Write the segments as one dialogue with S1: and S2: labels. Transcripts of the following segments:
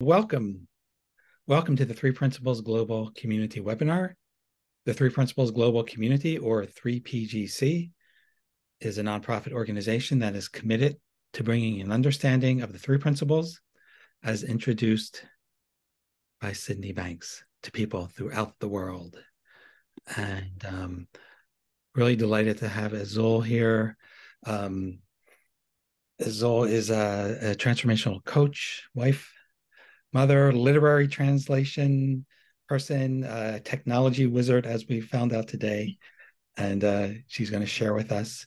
S1: Welcome. Welcome to the Three Principles Global Community webinar. The Three Principles Global Community, or 3PGC, is a nonprofit organization that is committed to bringing an understanding of the three principles as introduced by Sydney Banks to people throughout the world. And um, really delighted to have Azul here. Um, Azul is a, a transformational coach, wife, mother, literary translation person, uh, technology wizard, as we found out today. And uh, she's going to share with us.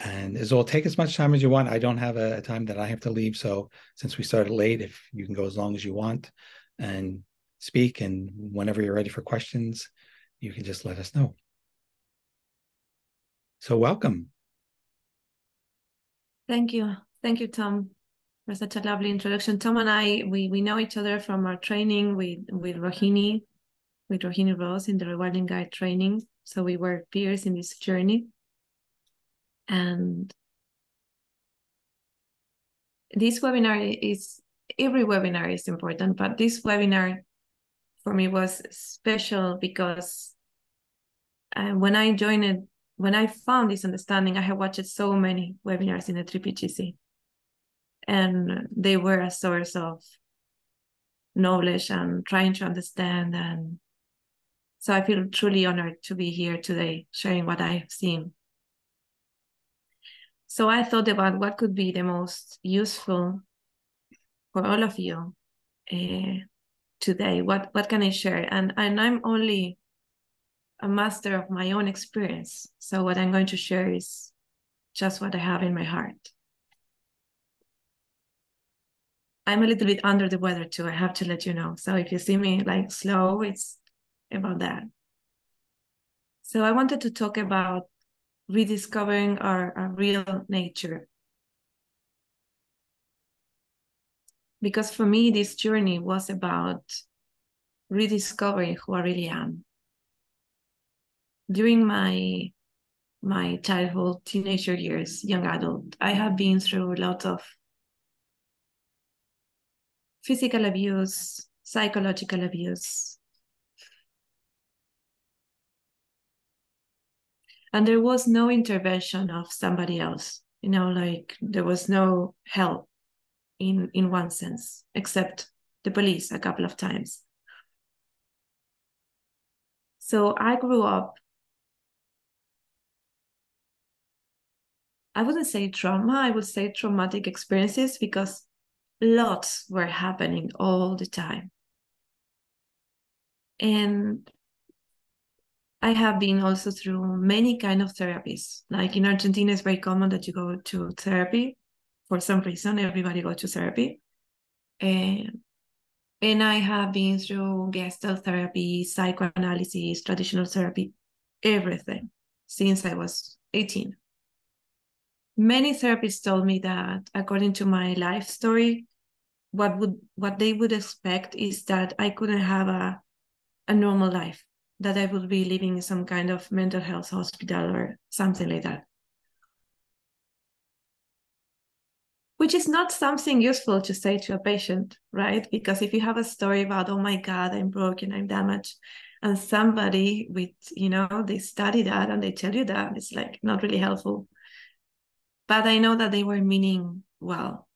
S1: And Azul, take as much time as you want. I don't have a, a, time that I have to leave. So since we started late, if you can go as long as you want and speak, and whenever you're ready for questions, you can just let us know. So welcome.
S2: Thank you. Thank you, Tom for such a lovely introduction. Tom and I, we we know each other from our training with with Rohini, with Rohini Ross in the Rewilding Guide training. So we were peers in this journey. And this webinar is every webinar is important, but this webinar for me was special because uh, when I joined it, when I found this understanding, I have watched so many webinars in the 3PGC and they were a source of knowledge and trying to understand and so i feel truly honored to be here today sharing what i've seen. So i thought about what could be the most useful for all of you uh, today. What what can i share? And and i'm only a master of my own experience. So what i'm going to share is just what i have in my heart I'm a little bit under the weather too. I have to let you know. So if you see me like slow, it's about that. So I wanted to talk about rediscovering our, our real nature. Because for me, this journey was about rediscovering who I really am. During my my childhood, teenager years, young adult, I have been through a lot of physical abuse, psychological abuse. And there was no intervention of somebody else, you know, like there was no help in, in one sense, except the police a couple of times. So I grew up, I wouldn't say trauma, I would say traumatic experiences because lots were happening all the time. And I have been also through many kind of therapies. Like in Argentina, it's very common that you go to therapy for some reason. Everybody go to therapy, and and I have been through Gestalt therapy, psychoanalysis, traditional therapy, everything since I was eighteen. Many therapists told me that, according to my life story, what would what they would expect is that I couldn't have a a normal life, that I would be living in some kind of mental health hospital or something like that. Which is not something useful to say to a patient, right? Because if you have a story about, oh my God, I'm broken, I'm damaged, and somebody with, you know, they study that and they tell you that, it's like not really helpful. But I know that they were meaning well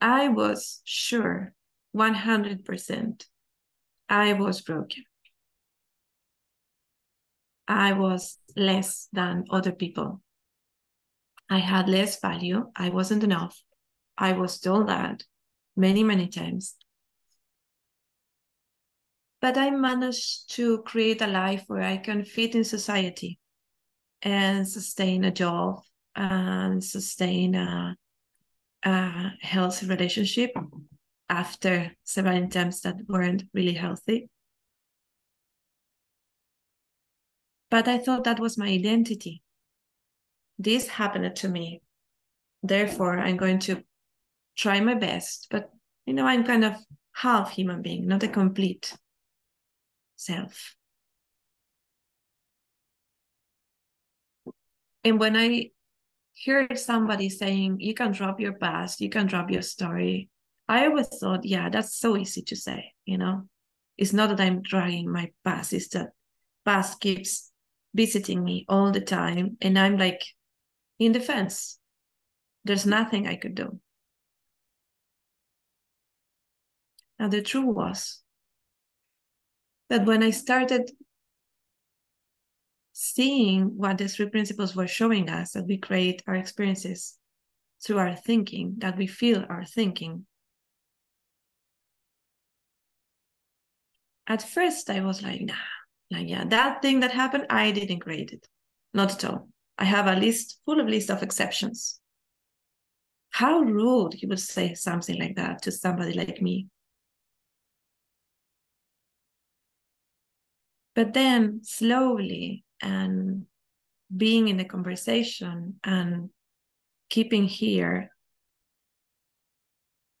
S2: I was sure 100% I was broken. I was less than other people. I had less value. I wasn't enough. I was told that many, many times. But I managed to create a life where I can fit in society and sustain a job and sustain a, a healthy relationship after several attempts that weren't really healthy. But I thought that was my identity. This happened to me. Therefore, I'm going to try my best. But, you know, I'm kind of half human being, not a complete self. And when I heard somebody saying, you can drop your past, you can drop your story, I always thought, yeah, that's so easy to say, you know? It's not that I'm dragging my past, it's that past keeps visiting me all the time. And I'm like in defense. There's nothing I could do. Now, the truth was that when I started seeing what the three principles were showing us, that we create our experiences through our thinking, that we feel our thinking, at first I was like, nah, like, yeah, that thing that happened, I didn't create it. Not at all. I have a list full of list of exceptions. How rude he would say something like that to somebody like me. But then slowly and being in the conversation and keeping here,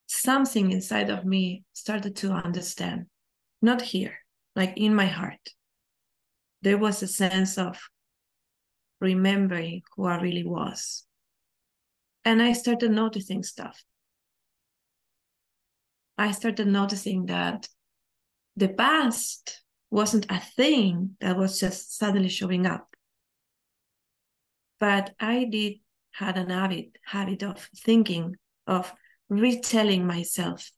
S2: something inside of me started to understand not here, like in my heart. There was a sense of remembering who I really was. And I started noticing stuff. I started noticing that the past wasn't a thing that was just suddenly showing up. But I did had an habit habit of thinking of retelling myself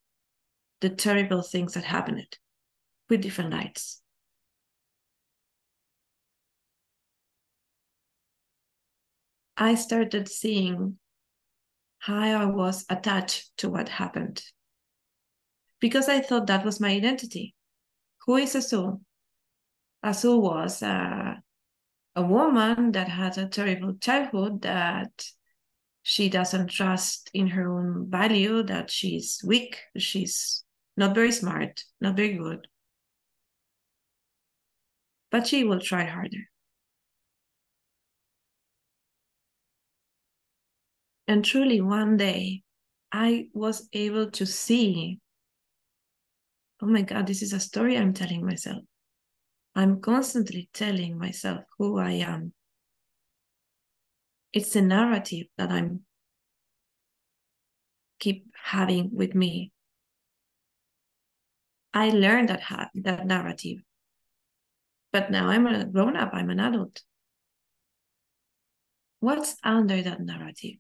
S2: the terrible things that happened with different lights. I started seeing how I was attached to what happened because I thought that was my identity. Who is Azul? Azul was a, a woman that had a terrible childhood that she doesn't trust in her own value, that she's weak, she's not very smart, not very good but she will try harder. And truly, one day I was able to see oh my God, this is a story I'm telling myself. I'm constantly telling myself who I am. It's a narrative that I'm keep having with me. I learned that ha- that narrative but now I'm a grown up, I'm an adult. What's under that narrative?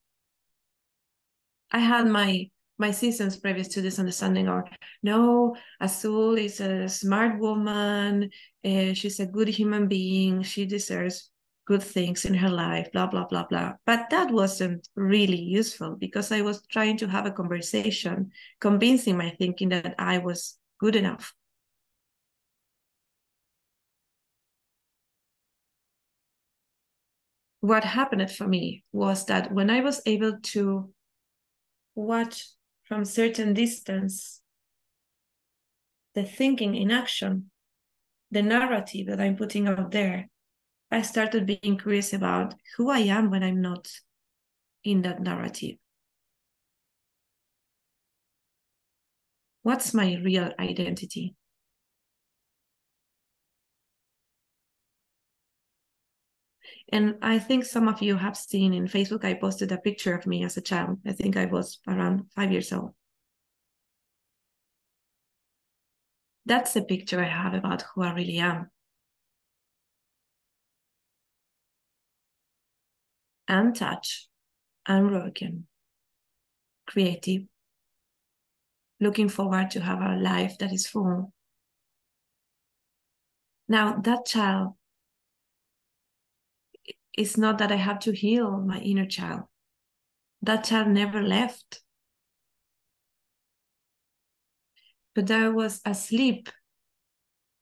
S2: I had my my seasons previous to this understanding are no azul is a smart woman uh, she's a good human being she deserves good things in her life blah blah blah blah. But that wasn't really useful because i was trying to have a conversation convincing my thinking that i was good enough. What happened for me was that when I was able to watch from certain distance the thinking in action, the narrative that I'm putting out there, I started being curious about who I am when I'm not in that narrative. What's my real identity? And I think some of you have seen in Facebook, I posted a picture of me as a child. I think I was around five years old. That's the picture I have about who I really am. Untouched, unbroken, creative, looking forward to have a life that is full. Now, that child it's not that I have to heal my inner child. That child never left. But I was asleep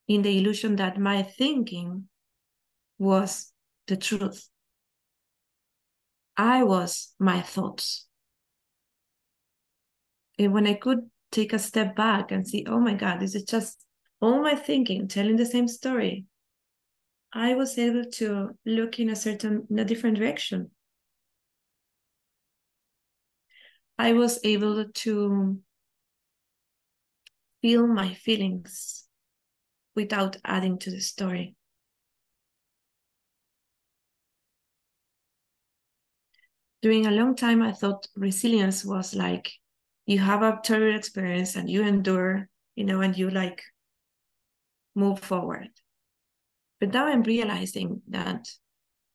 S2: in the illusion that my thinking was the truth. I was my thoughts. And when I could take a step back and see, oh my God, this is just all my thinking telling the same story, I was able to look in a certain, in a different direction. I was able to feel my feelings without adding to the story. during a long time, I thought resilience was like you have a terrible experience and you endure, you know, and you like move forward. But now I'm realizing that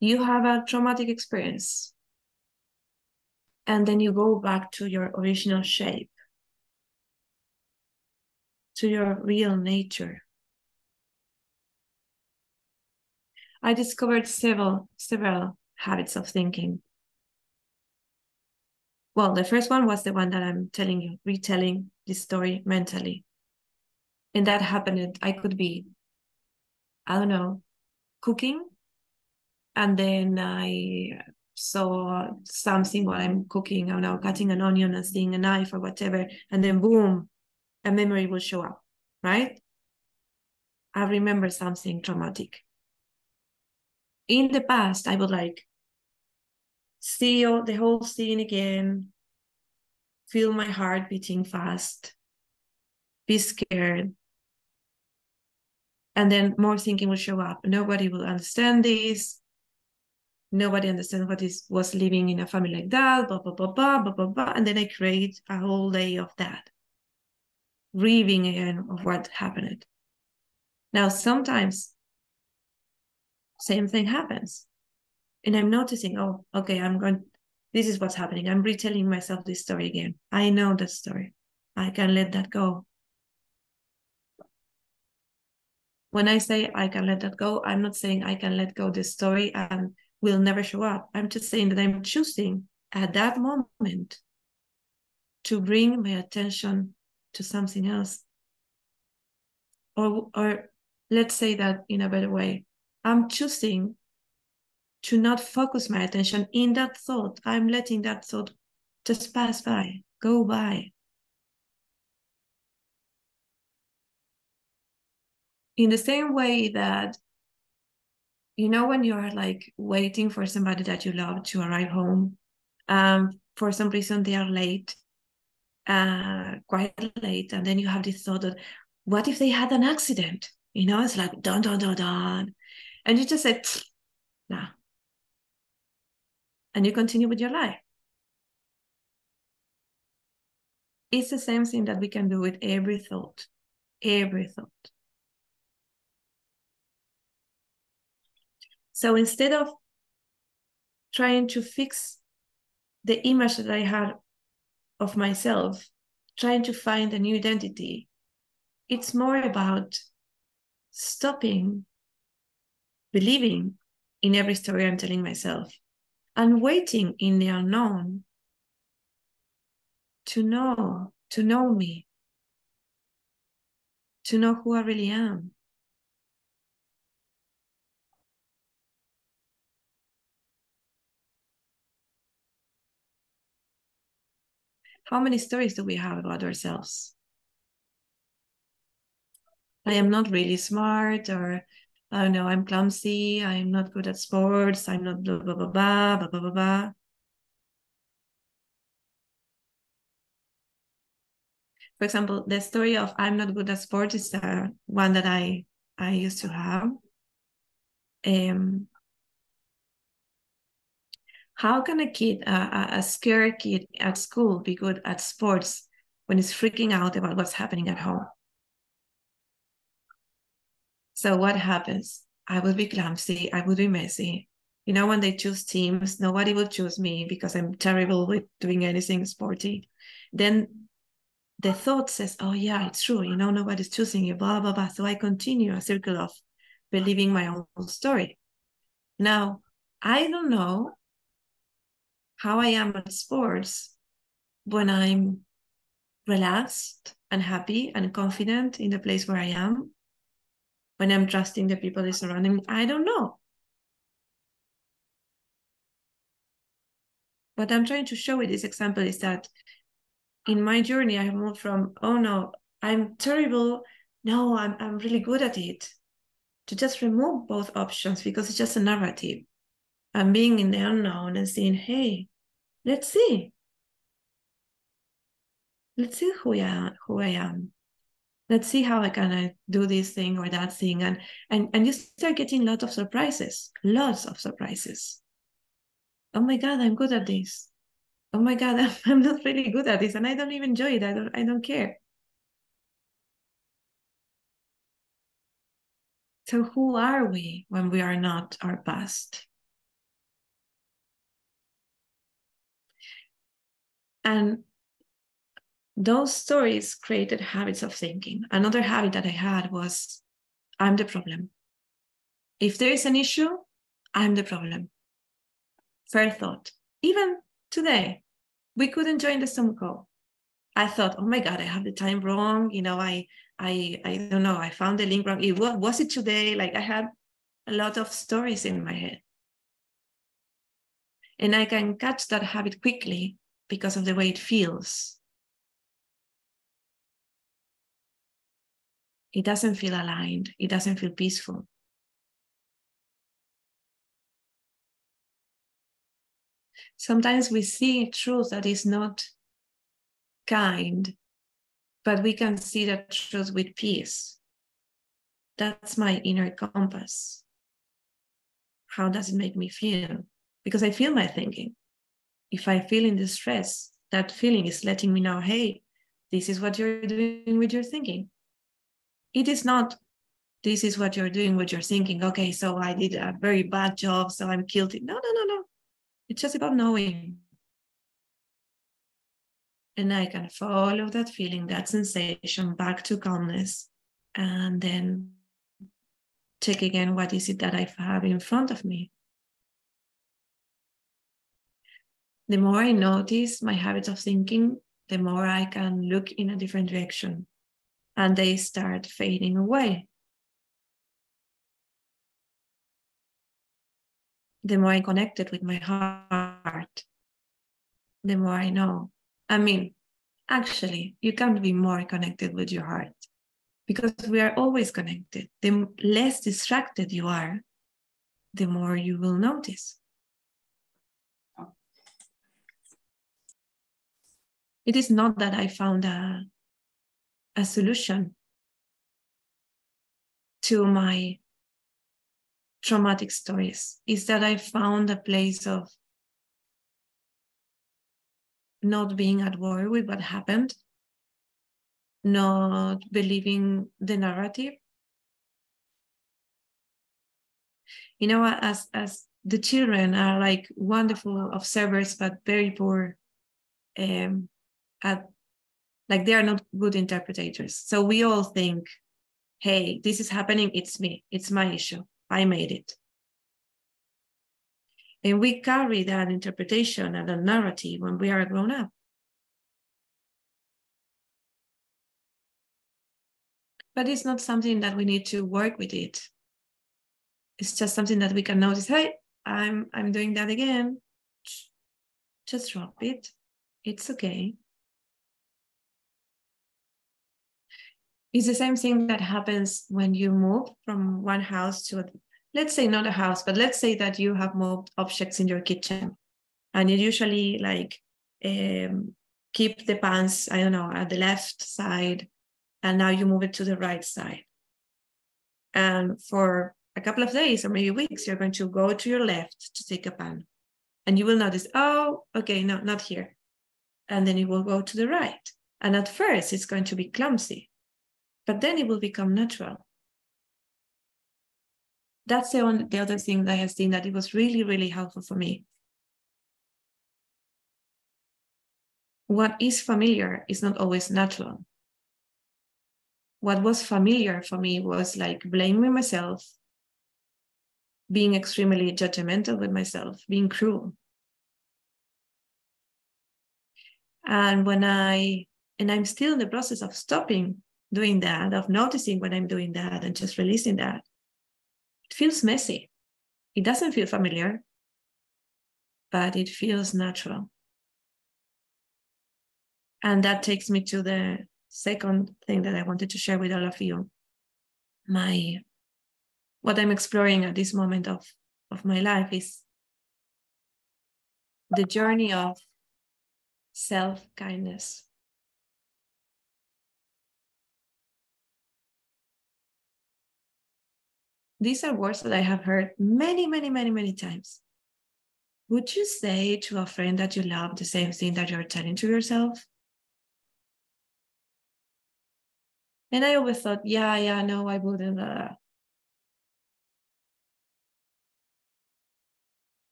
S2: you have a traumatic experience and then you go back to your original shape, to your real nature. I discovered several several habits of thinking. Well, the first one was the one that I'm telling you, retelling this story mentally. And that happened, I could be, I don't know, cooking. And then I saw something while I'm cooking, I don't know, cutting an onion and seeing a knife or whatever. And then boom, a memory will show up, right? I remember something traumatic in the past, I would like see the whole scene again, feel my heart beating fast, be scared. And then more thinking will show up. Nobody will understand this. Nobody understands what is was living in a family like that, blah, blah, blah, blah, blah, blah, blah. And then I create a whole day of that. Grieving again of what happened. Now, sometimes same thing happens. And I'm noticing, oh, okay, I'm going, this is what's happening. I'm retelling myself this story again. I know the story. I can let that go. When I say I can let that go, I'm not saying I can let go this story and will never show up. I'm just saying that I'm choosing at that moment to bring my attention to something else. Or, or let's say that in a better way. I'm choosing to not focus my attention in that thought. I'm letting that thought just pass by, go by. In the same way that, you know, when you are like waiting for somebody that you love to arrive home, um, for some reason they are late, uh, quite late, and then you have this thought that, what if they had an accident? You know, it's like dun dun dun. And you just say, nah. And you continue with your life. It's the same thing that we can do with every thought, every thought. So instead of trying to fix the image that I had of myself, trying to find a new identity, it's more about stopping believing in every story I'm telling myself and waiting in the unknown to know, to know me, to know who I really am. How many stories do we have about ourselves? I am not really smart, or I don't know, I'm clumsy, I'm not good at sports, I'm not blah, blah, blah, blah, blah, blah, blah, blah. For example, the story of I'm not good at sports is one that I I used to have. Um, how can a kid, a, a scared kid at school, be good at sports when he's freaking out about what's happening at home? So what happens? I will be clumsy. I will be messy. You know, when they choose teams, nobody will choose me because I'm terrible with doing anything sporty. Then the thought says, oh, yeah, it's true. You know, nobody's choosing you, blah, blah, blah. So I continue a circle of believing my own story. Now, I don't know how I am at sports when I'm relaxed and happy and confident in the place where I am when I'm trusting the people that surrounding me? I don't know. What I'm trying to show with this example is that in my journey, I have moved from, oh no, I'm terrible. No, I'm, I'm really good at it. To just remove both options because it's just a narrative. I'm being in the unknown and saying, hey, let's see. Let's see who I am, who I am let's see how I can uh, do this thing or that thing. And, and, and you start getting lots of surprises, lots of surprises. oh my God, I'm good at this. Oh my God, I'm not really good at this and I don't even enjoy it. I don't, I don't care. So, who are we when we are not our past? And those stories created habits of thinking. Another habit that I had was I'm the problem. If there is an issue, I'm the problem. Fair thought. Even today, we couldn't join the Zoom call. I thought, oh my God, I have the time wrong. You know, I I I don't know, I found the link wrong. It, what was it today? Like I had a lot of stories in my head. And I can catch that habit quickly because of the way it feels. It doesn't feel aligned, it doesn't feel peaceful. Sometimes we see truth that is not kind, but we can see that truth with peace. That's my inner compass. How does it make me feel? Because I feel my thinking. If I feel in distress, that feeling is letting me know, hey, this is what you're doing with your thinking. It is not, this is what you're doing with your thinking. Okay, so I did a very bad job, so I'm guilty. No, no, no, no. It's just about knowing. And I can follow that feeling, that sensation back to calmness, and then check again what is it that I have in front of me. The more I notice my habits of thinking, the more I can look in a different direction and they start fading away. The more I connected with my heart, the more I know. I mean, actually, you can't be more connected with your heart because we are always connected. The less distracted you are, the more you will notice. It is not that I found a, a solution to my traumatic stories. Is that I found a place of not being at war with what happened, not believing the narrative. You know, as as the children are like wonderful observers but very poor um, at like they are not good interpreters. So we all think, hey, this is happening, it's me, it's my issue, I made it. And we carry that interpretation and a narrative when we are grown up. But it's not something that we need to work with it. It's just something that we can notice, hey, I'm I'm doing that again. Just drop it. It's okay. It's the same thing that happens when you move from one house to, let's say not a house, but let's say that you have moved objects in your kitchen and you usually like um, keep the pans, I don't know, at the left side, and now you move it to the right side. And for a couple of days or maybe weeks, you're going to go to your left to take a pan. And you will notice, oh, okay, no, not here. And then you will go to the right. And at first, it's going to be clumsy but then it will become natural. That's the, only, the other thing that I have seen that it was really, really helpful for me. What is familiar is not always natural. What was familiar for me was like blaming myself, being extremely judgmental with myself, being cruel. And when I, and I'm still in the process of stopping doing that, of noticing when I'm doing that and just releasing that, it feels messy. It doesn't feel familiar, but it feels natural. And that takes me to the second thing that I wanted to share with all of you. My what I'm exploring at this moment of, of my life is the journey of self-kindness. These are words that I have heard many, many, many, many times. would you say to a friend that you love the same thing that you're telling to yourself? And I always thought, yeah, yeah, no, I wouldn't. Uh...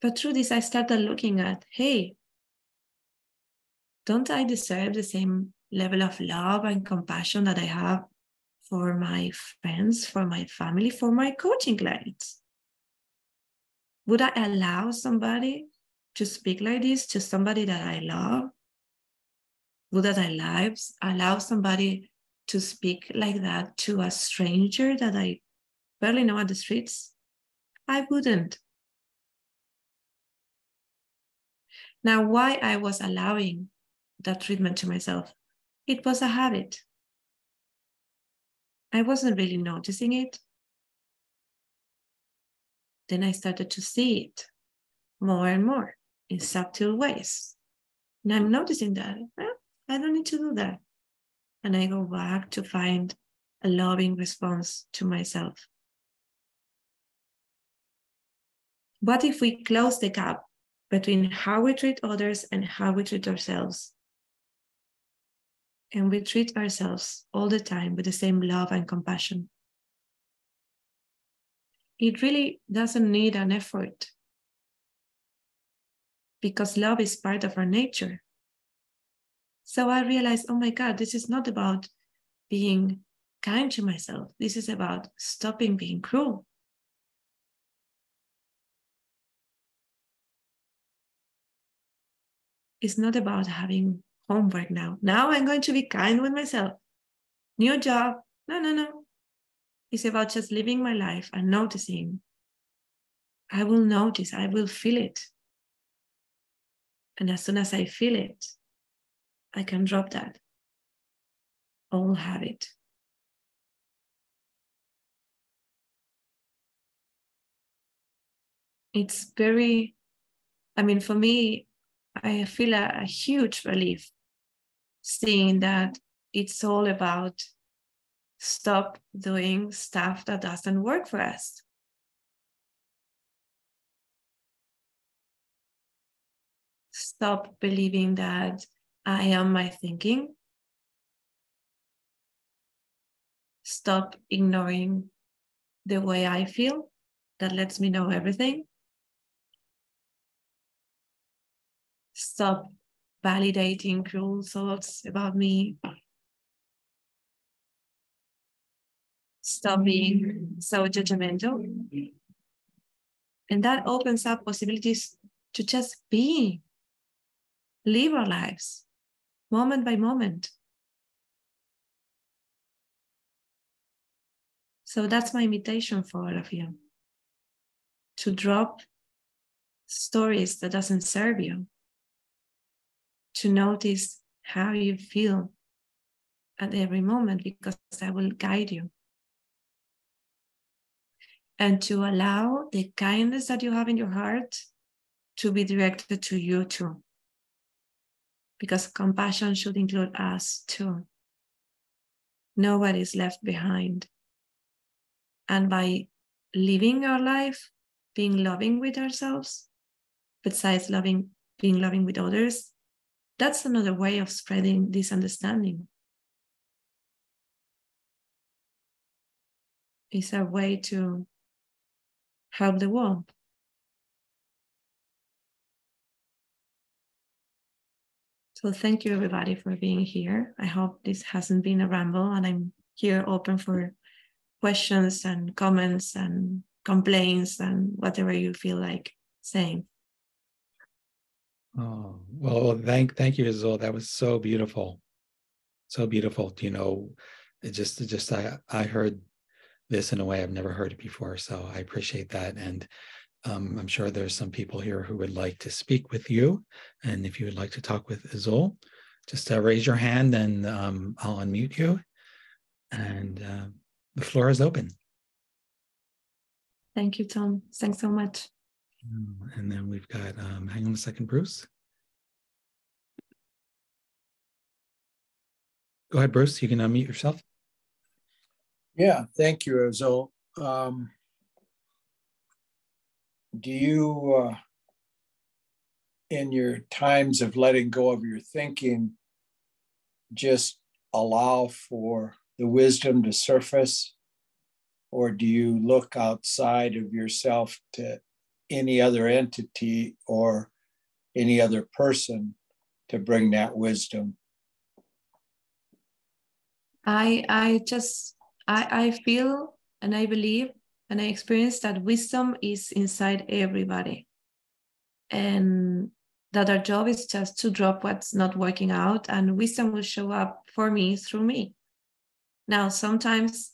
S2: But through this, I started looking at, hey, don't I deserve the same level of love and compassion that I have for my friends, for my family, for my coaching clients? Would I allow somebody to speak like this to somebody that I love? Would I allow, allow somebody to speak like that to a stranger that I barely know on the streets? I wouldn't. Now, why I was allowing that treatment to myself? It was a habit. I wasn't really noticing it. Then I started to see it more and more in subtle ways. And I'm noticing that well, I don't need to do that. And I go back to find a loving response to myself. What if we close the gap between how we treat others and how we treat ourselves? And we treat ourselves all the time with the same love and compassion it really doesn't need an effort because love is part of our nature. So I realized, oh my God, this is not about being kind to myself. This is about stopping being cruel. It's not about having homework now. Now I'm going to be kind with myself. New job. No, no, no. It's about just living my life and noticing. I will notice, I will feel it. And as soon as I feel it, I can drop that old habit. It's very, I mean, for me, I feel a, a huge relief seeing that it's all about stop doing stuff that doesn't work for us. Stop believing that I am my thinking. Stop ignoring the way I feel that lets me know everything. Stop validating cruel thoughts about me stop being so judgmental. And that opens up possibilities to just be, live our lives moment by moment. So that's my invitation for all of you to drop stories that doesn't serve you, to notice how you feel at every moment because I will guide you and to allow the kindness that you have in your heart to be directed to you too. Because compassion should include us too. Nobody is left behind. And by living our life, being loving with ourselves, besides loving, being loving with others, that's another way of spreading this understanding. It's a way to help the world. So thank you everybody for being here. I hope this hasn't been a ramble and I'm here open for questions and comments and complaints and whatever you feel like saying.
S1: Oh, well, thank thank you, Azul. That was so beautiful. So beautiful. You know, it just it just I I heard this in a way I've never heard it before. So I appreciate that. And um, I'm sure there's some people here who would like to speak with you. And if you would like to talk with Azul, just uh, raise your hand and um, I'll unmute you. And uh, the floor is open.
S2: Thank you, Tom. Thanks so much.
S1: And then we've got, um, hang on a second, Bruce. Go ahead, Bruce. You can unmute yourself.
S3: Yeah, thank you, Azul. Um, do you uh, in your times of letting go of your thinking, just allow for the wisdom to surface? Or do you look outside of yourself to any other entity or any other person to bring that wisdom?
S2: I I just I I feel and I believe and I experience that wisdom is inside everybody. And that our job is just to drop what's not working out and wisdom will show up for me through me. Now sometimes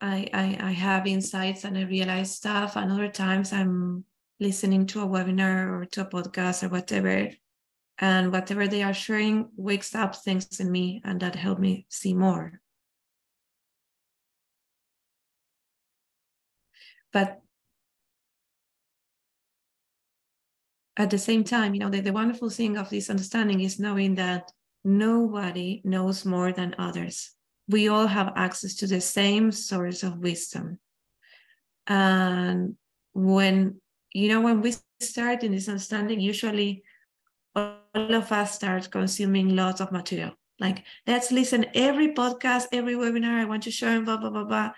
S2: I I, I have insights and I realize stuff, and other times I'm listening to a webinar or to a podcast or whatever. And whatever they are sharing wakes up things in me and that helped me see more. But at the same time you know the, the wonderful thing of this understanding is knowing that nobody knows more than others. We all have access to the same source of wisdom. And when you know when we start in this understanding usually all of us start consuming lots of material. Like, let's listen every podcast, every webinar. I want to show share, blah, blah, blah, blah.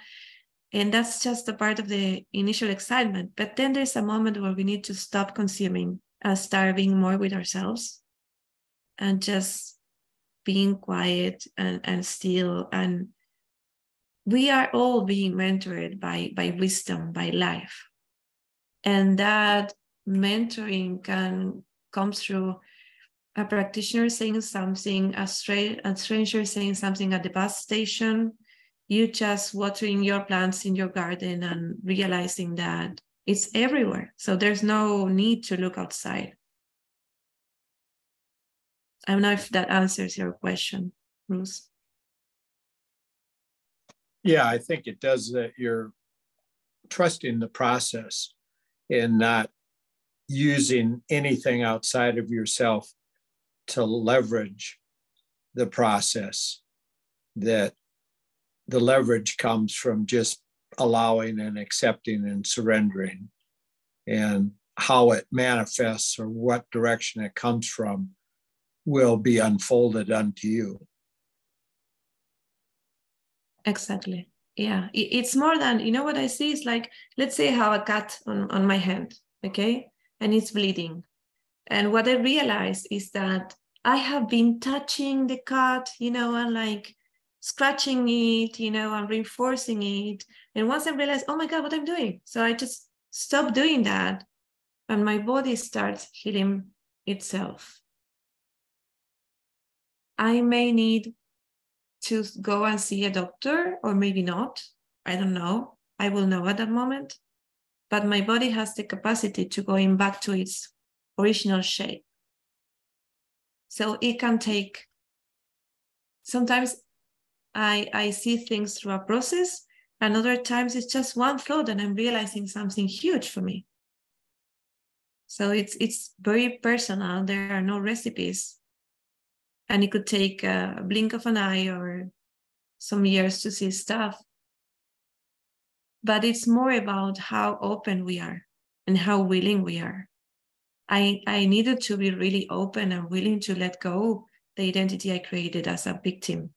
S2: And that's just a part of the initial excitement. But then there's a moment where we need to stop consuming uh, and start being more with ourselves and just being quiet and, and still. And we are all being mentored by, by wisdom, by life. And that mentoring can come through a practitioner saying something, a, stra- a stranger saying something at the bus station, you just watering your plants in your garden and realizing that it's everywhere. So there's no need to look outside. I don't know if that answers your question, Bruce.
S3: Yeah, I think it does that. You're trusting the process and not using anything outside of yourself to leverage the process that the leverage comes from just allowing and accepting and surrendering and how it manifests or what direction it comes from will be unfolded unto you.
S2: Exactly yeah it's more than you know what i see is like let's say i have a cut on, on my hand okay and it's bleeding and what I realized is that I have been touching the cut, you know, and like scratching it, you know, and reinforcing it. And once I realized, oh my God, what I'm doing. So I just stop doing that. And my body starts healing itself. I may need to go and see a doctor, or maybe not. I don't know. I will know at that moment. But my body has the capacity to going back to its original shape. So it can take, sometimes I, I see things through a process, and other times it's just one thought and I'm realizing something huge for me. So it's it's very personal. There are no recipes. And it could take a blink of an eye or some years to see stuff. But it's more about how open we are and how willing we are. I, I needed to be really open and willing to let go the identity I created as a victim.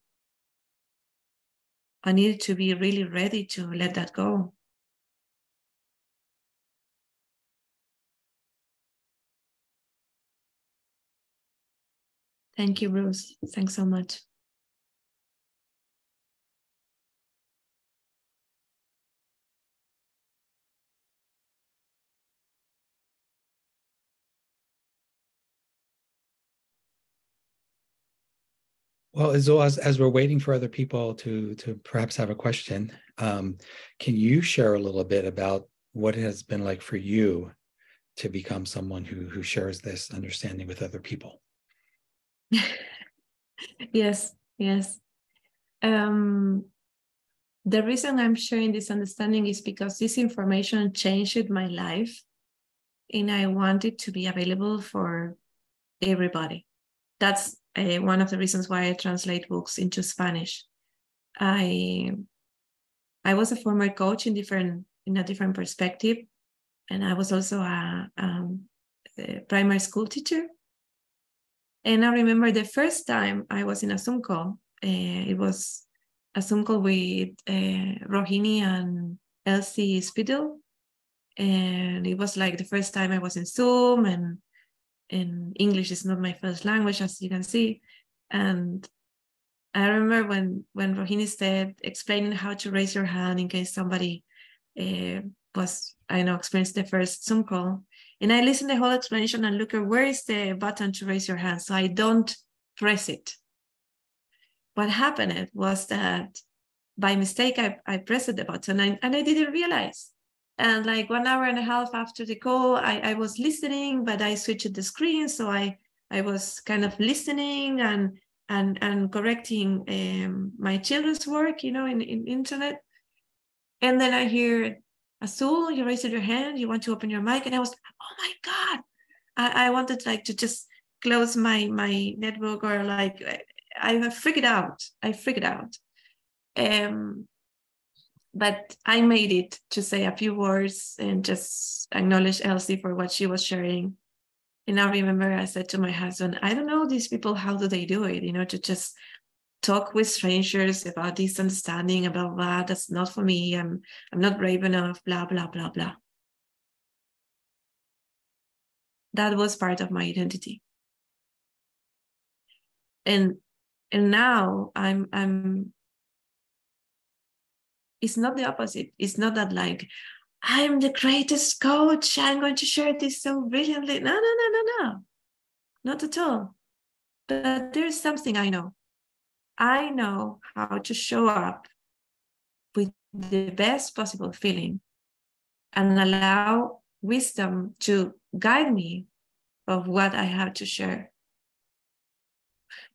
S2: I needed to be really ready to let that go. Thank you, Bruce. Thanks so much.
S1: Well, as as, as we're waiting for other people to to perhaps have a question, um, can you share a little bit about what it has been like for you to become someone who who shares this understanding with other people?
S2: yes, yes. Um, the reason I'm sharing this understanding is because this information changed my life, and I want it to be available for everybody. That's uh, one of the reasons why I translate books into Spanish. I I was a former coach in different in a different perspective, and I was also a um, a primary school teacher. And I remember the first time I was in a Zoom call, uh, it was a Zoom call with uh, Rohini and Elsie Spittle. And it was like the first time I was in Zoom and and English is not my first language, as you can see. And I remember when when Rohini said explaining how to raise your hand in case somebody uh, was I know experienced the first Zoom call, and I listened the whole explanation and look at where is the button to raise your hand, so I don't press it. What happened was that by mistake I, I pressed the button and, and I didn't realize. And like one hour and a half after the call, I, I was listening, but I switched the screen, so I I was kind of listening and and and correcting um, my children's work, you know, in, in internet. And then I hear, Azul, you raised your hand, you want to open your mic. And I was, oh my God. I, I wanted like to just close my my network or like I freaked out. I freaked out. Um, but I made it to say a few words and just acknowledge Elsie for what she was sharing and I remember I said to my husband, I don't know these people, how do they do it? You know, to just talk with strangers about this understanding, about blah, that's not for me. I'm I'm not brave enough, blah, blah, blah, blah. That was part of my identity. And and now I'm I'm it's not the opposite. It's not that like, I'm the greatest coach. I'm going to share this so brilliantly. No, no, no, no, no. Not at all. But there's something I know. I know how to show up with the best possible feeling and allow wisdom to guide me of what I have to share.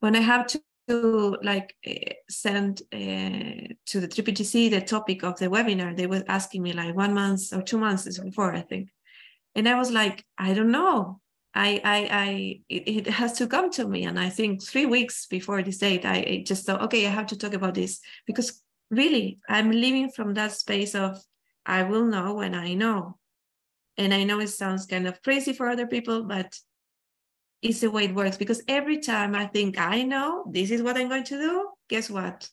S2: When I have to to like uh, send uh, to the TPGC the topic of the webinar, they were asking me like one month or two months before, I think. And I was like, I don't know. I, I, I, it, it has to come to me. And I think three weeks before this date, I, I just thought, okay, I have to talk about this because really I'm living from that space of, I will know when I know. And I know it sounds kind of crazy for other people, but it's the way it works because every time I think I know this is what I'm going to do, guess what?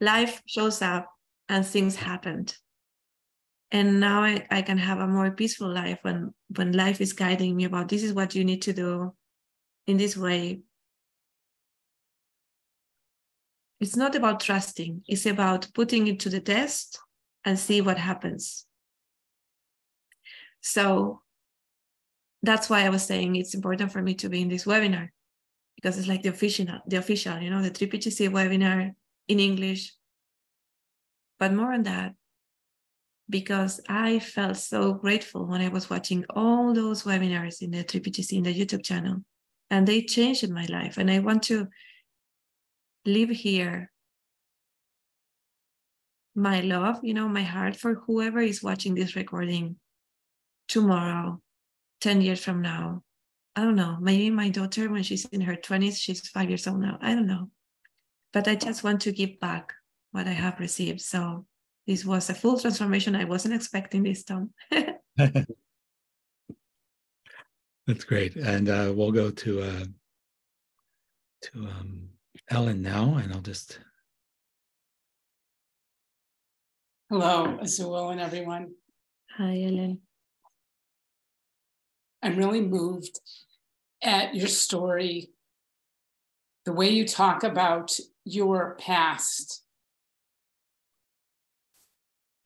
S2: Life shows up and things happened. And now I, I can have a more peaceful life when when life is guiding me about this is what you need to do in this way. It's not about trusting, it's about putting it to the test and see what happens. So that's why I was saying it's important for me to be in this webinar because it's like the official, the official, you know, the 3PGC webinar in English. But more on that, because I felt so grateful when I was watching all those webinars in the 3PGC in the YouTube channel, and they changed my life. And I want to live here my love, you know, my heart for whoever is watching this recording tomorrow 10 years from now. I don't know. Maybe my daughter, when she's in her 20s, she's five years old now. I don't know. But I just want to give back what I have received. So this was a full transformation. I wasn't expecting this, Tom.
S1: That's great. And uh, we'll go to uh, to um, Ellen now, and I'll just.
S4: Hello, Azul and everyone.
S2: Hi, Ellen.
S4: I'm really moved at your story, the way you talk about your past.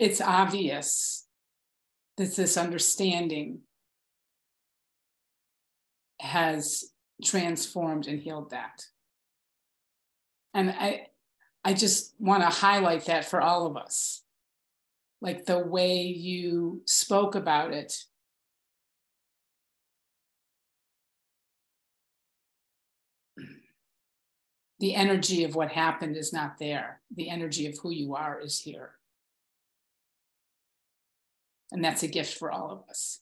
S4: It's obvious that this understanding has transformed and healed that. And I, I just want to highlight that for all of us. Like the way you spoke about it the energy of what happened is not there. The energy of who you are is here. And that's a gift for all of us.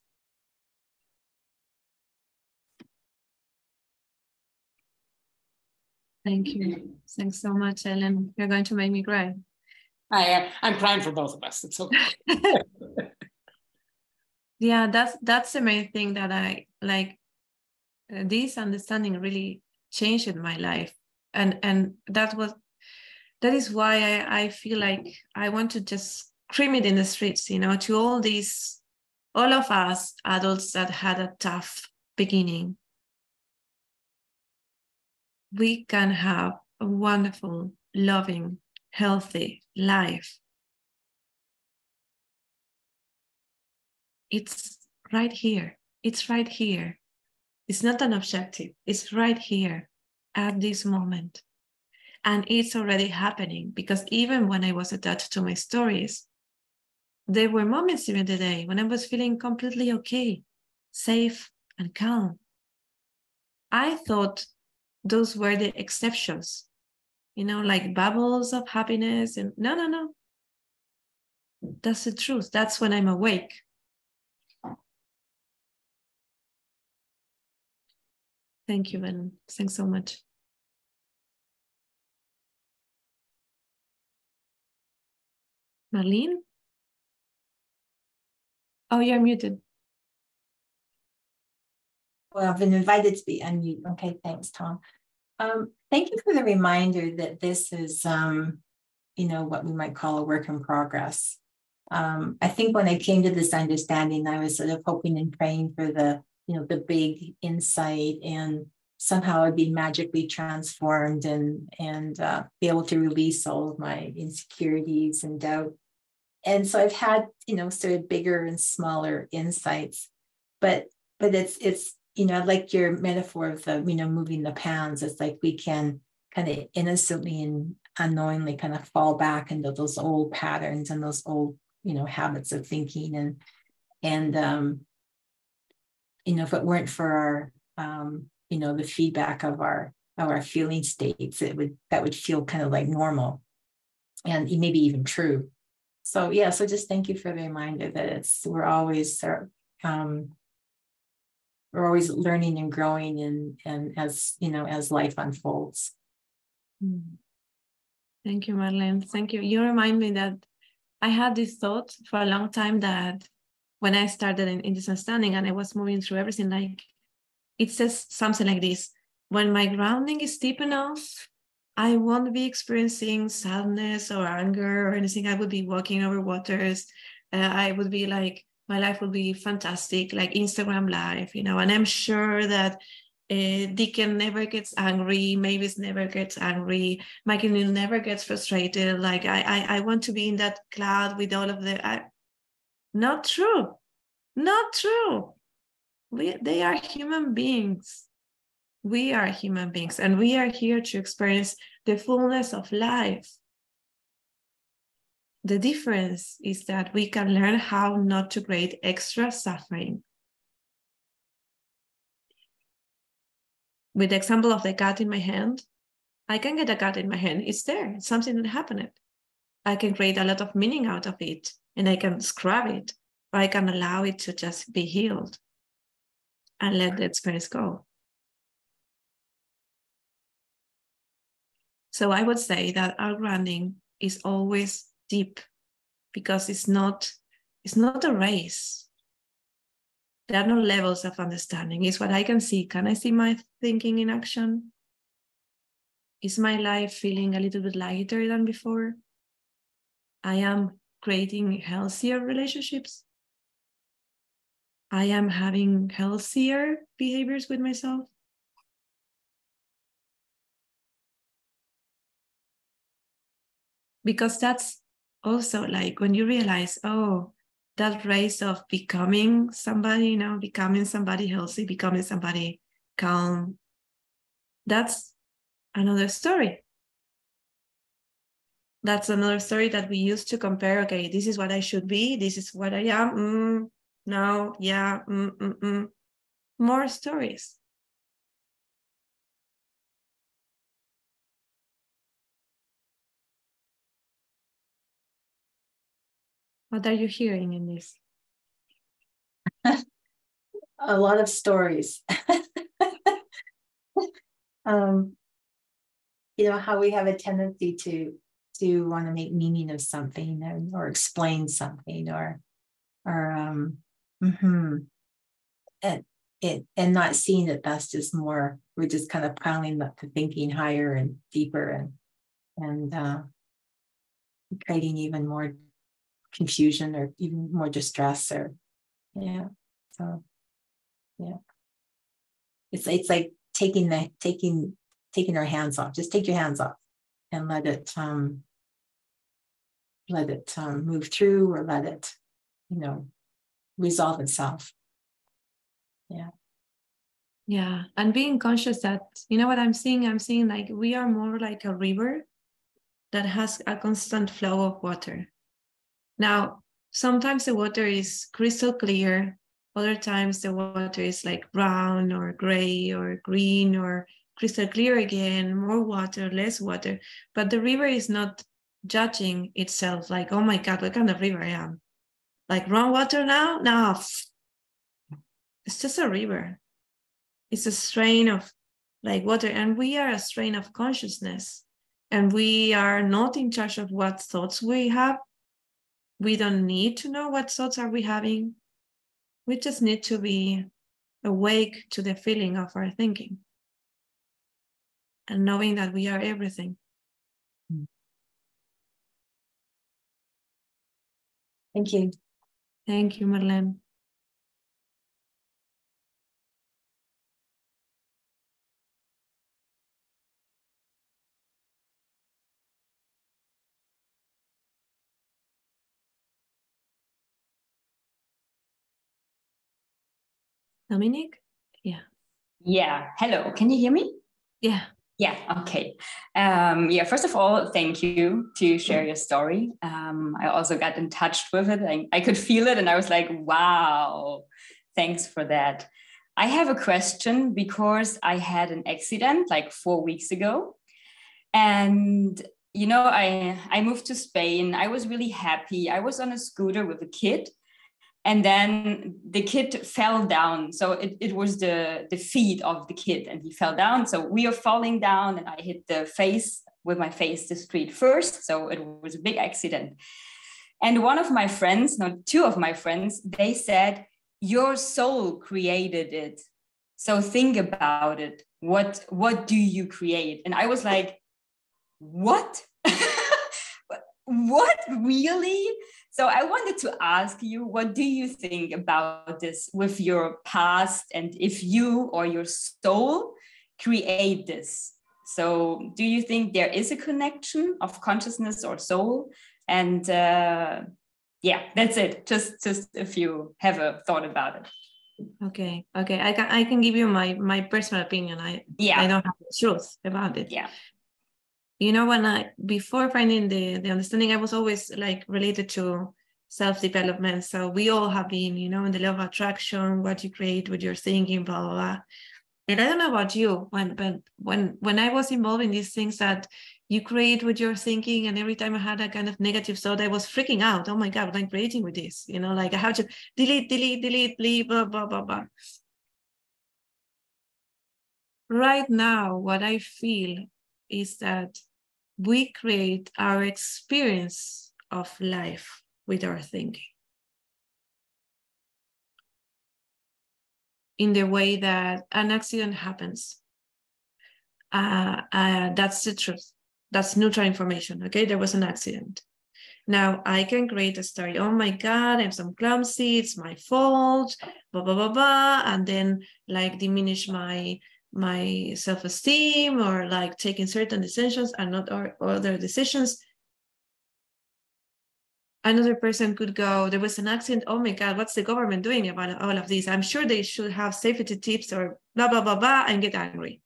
S2: Thank you. Thanks so much, Ellen. You're going to make me cry.
S4: I, am. I'm crying for both of us. It's okay.
S2: yeah, that's that's the main thing that I like. uh, this understanding really changed my life and and that was that is why I, I feel like i want to just scream it in the streets you know to all these all of us adults that had a tough beginning. We can have a wonderful loving healthy life. It's right here. It's right here. It's not an objective, it's right here at this moment. And it's already happening because even when I was attached to my stories, there were moments during the day when I was feeling completely okay, safe, and calm. I thought those were the exceptions, you know, like bubbles of happiness. And no, no, no. That's the truth. That's when I'm awake. Thank you, Ben. Thanks so much. Marlene? Oh, you're muted.
S5: Well, I've been invited to be unmuted. Okay, thanks, Tom. Um, thank you for the reminder that this is, um, you know, what we might call a work in progress. Um, I think when I came to this understanding, I was sort of hoping and praying for the you know the big insight and somehow I'd be magically transformed and and uh, be able to release all of my insecurities and doubt. And so I've had you know sort of bigger and smaller insights, but but it's it's you know I like your metaphor of the you know moving the pans. It's like we can kind of innocently and unknowingly kind of fall back into those old patterns and those old you know habits of thinking and and um you know, if it weren't for our, um, you know, the feedback of our of our feeling states, it would that would feel kind of like normal, and maybe even true. So yeah, so just thank you for the reminder that it's we're always um, we're always learning and growing, and and as you know, as life unfolds.
S2: Hmm. Thank you, Marlene. Thank you. You remind me that I had this thought for a long time that when I started in, in this understanding and I was moving through everything, like it says something like this when my grounding is deep enough, I won't be experiencing sadness or anger or anything. I would be walking over waters. Uh, I would be like, my life would be fantastic, like Instagram life, you know. And I'm sure that uh, Dicken never gets angry, Mavis never gets angry, Michael never gets frustrated. Like I, I, I want to be in that cloud with all of the. I, not true. Not true. We, they are human beings. We are human beings, and we are here to experience the fullness of life. The difference is that we can learn how not to create extra suffering. With the example of the cat in my hand, I can get a cat in my hand. It's there, something that happened. I can create a lot of meaning out of it and I can scrub it, or I can allow it to just be healed and let the experience go. So I would say that our grounding is always deep because it's not it's not a race. There are no levels of understanding. It's what I can see. Can I see my thinking in action? Is my life feeling a little bit lighter than before? I am creating healthier relationships. I am having healthier behaviors with myself. Because that's also like when you realize, oh, that race of becoming somebody, you know, becoming somebody healthy, becoming somebody calm, that's another story that's another story that we use to compare okay this is what i should be this is what i am mm, no yeah mm, mm, mm. more stories what are you hearing in this
S5: a lot of stories um you know how we have a tendency to to want to make meaning of something or, or explain something or or um mm-hmm. and it and not seeing that that's just more we're just kind of piling up the thinking higher and deeper and and uh, creating even more confusion or even more distress or yeah so yeah. It's it's like taking the taking taking our hands off just take your hands off and let it um let it um, move through or let it you know resolve itself. Yeah.
S2: Yeah and being conscious that you know what i'm seeing? I'm seeing like we are more like a river that has a constant flow of water now sometimes the water is crystal clear. Other times the water is like brown or gray or green or crystal clear again more water less water. But the river is not judging itself like oh my god what kind of river i am? Like wrong water now? No. It's just a river. It's a strain of like water and we are a strain of consciousness. And we are not in charge of what thoughts we have we don't need to know what thoughts are we having. We just need to be awake to the feeling of our thinking and knowing that we are everything. Hmm.
S5: Thank you.
S2: Thank you marlene Dominic? Yeah.
S6: Yeah. Hello. Can you hear me?
S2: Yeah.
S6: Yeah. Okay. Um, yeah. First of all, thank you to share your story. Um, I also got in touch with it. I, I could feel it, and I was like, "Wow, thanks for that." I have a question because I had an accident like four weeks ago, and you know, I I moved to Spain. I was really happy. I was on a scooter with a kid, and then the kid fell down. So it, it was the the feet of the kid and he fell down. So we are falling down and i hit the face with my face the street first. So it was a big accident. And one of my friends no two of my friends they said your soul created it. So think about it. What what do you create? And i was like what? What? Really so I wanted to ask you, what do you think about this with your past and if you or your soul create this? So do you think there is a connection of consciousness or soul? And uh, yeah, that's it. Just just if you have a thought about it.
S2: Okay, okay. I can I can give you my my personal opinion. I yeah I don't have the truth about it.
S6: Yeah
S2: you know when i before finding the the understanding i was always like related to self-development. So we all have been you know in the law of attraction what you create what you're thinking blah blah blah. And i don't know about you when but when when i was involved in these things that you create with your thinking and every time i had a kind of negative thought i was freaking out. Oh my god what i'm creating with this? You know like i have to delete delete delete delete blah blah blah blah. Right now what i feel is that we create our experience of life with our thinking. In the way that an accident happens. Uh, uh, that's the truth. That's neutral information. Okay, there was an accident. Now I can create a story. Oh my God, I'm so clumsy. It's my fault. Blah blah blah blah, and then like diminish my my self-esteem or like taking certain decisions and not or, other decisions. Another person could go there was an accident. Oh my god what's the government doing about all of this i'm sure they should have safety tips or blah blah blah blah and get angry.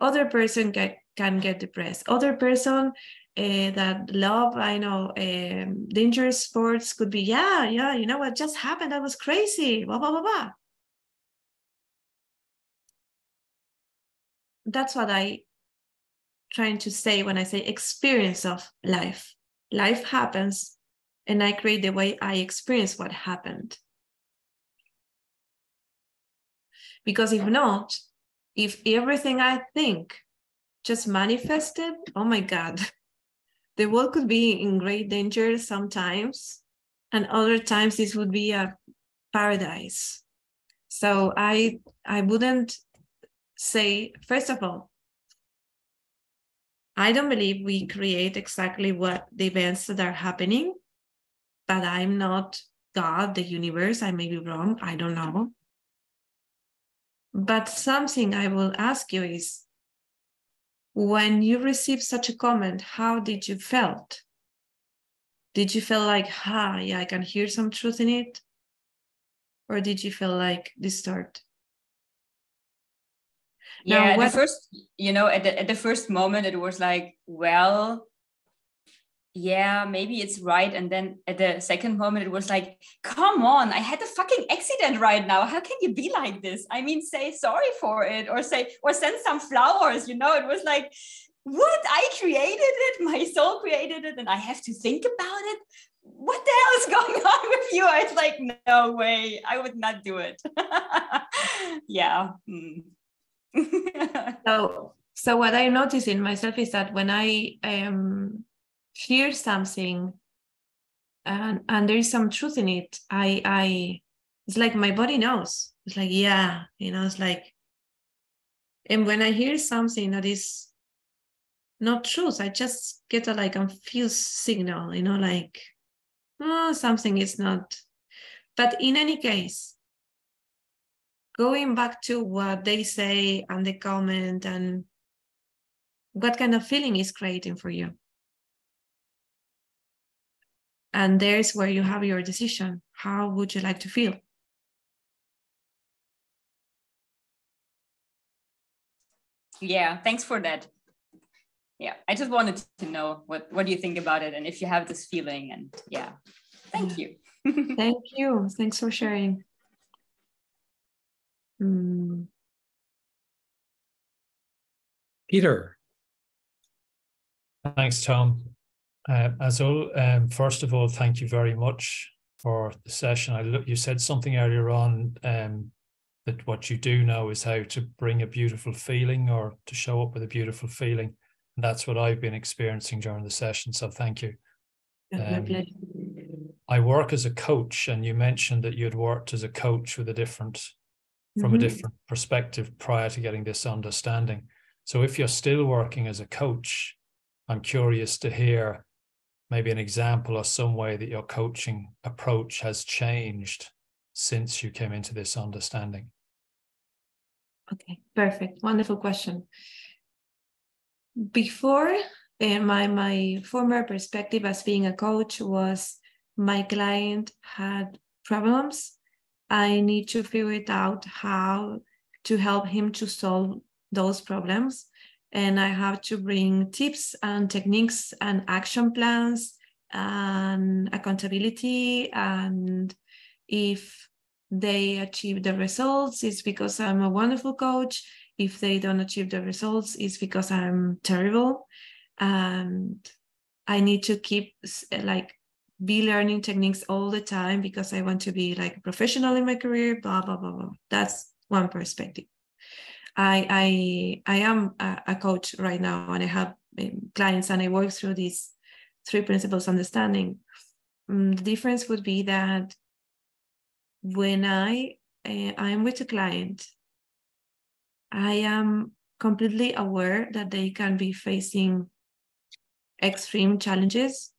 S2: Other person get, can get depressed. Other person uh, that love i know um, dangerous sports could be yeah yeah you know what just happened? That was crazy blah blah blah blah that's what I trying to say when I say experience of life. Life happens and I create the way I experience what happened. Because if not, if everything I think just manifested, oh my God, the world could be in great danger sometimes, and other times this would be a paradise. So I I wouldn't say first of all I don't believe we create exactly what the events that are happening, but I'm not God, the universe. I may be wrong. I don't know. But something I will ask you is when you receive such a comment, how did you felt? Did you feel like, ha, yeah, I can hear some truth in it? Or did you feel like disturbed?
S6: Yeah now, what... the first you know at the, at the first moment it was like well yeah maybe it's right. And then at the second moment it was like come on i had a fucking accident right now. How can you be like this? I mean say sorry for it or say or send some flowers you know? It was like what? I created it? My soul created it and i have to think about it? What the hell is going on with you? It's like no way. I would not do it. Yeah mm.
S2: So so what I notice in myself is that when I um, hear something and and there is some truth in it, I I it's like my body knows. It's like yeah, you know, it's like and when I hear something that is not truth, I just get a like confused signal, you know, like oh, something is not. But in any case, going back to what they say and the comment and what kind of feeling is creating for you. And there's where you have your decision. How would you like to feel?
S6: Yeah thanks for that. Yeah i just wanted to know what what do you think about it and if you have this feeling and yeah thank you.
S2: Thank you. Thanks for sharing
S1: Mm. Peter.
S7: Thanks, Tom. Uh, Azul, um, first of all, thank you very much for the session. I look, you said something earlier on um, that what you do know is how to bring a beautiful feeling or to show up with a beautiful feeling. And that's what I've been experiencing during the session. So thank you. Um, I work as a coach, and you mentioned that you had worked as a coach with a different from mm-hmm. a different perspective prior to getting this understanding. So if you're still working as a coach, I'm curious to hear maybe an example or some way that your coaching approach has changed since you came into this understanding.
S2: Okay, perfect. Wonderful question. Before, uh, my my former perspective as being a coach was my client had problems I need to figure it out how to help him to solve those problems. And I have to bring tips and techniques and action plans and accountability. And if they achieve the results, it's because I'm a wonderful coach. If they don't achieve the results, it's because I'm terrible. And I need to keep like be learning techniques all the time because I want to be like a professional in my career, blah, blah, blah, blah. That's one perspective. I I I am a, a coach right now and I have um, clients and I work through these three principles understanding. Um, the difference would be that when I uh, I'm with a client, I am completely aware that they can be facing extreme challenges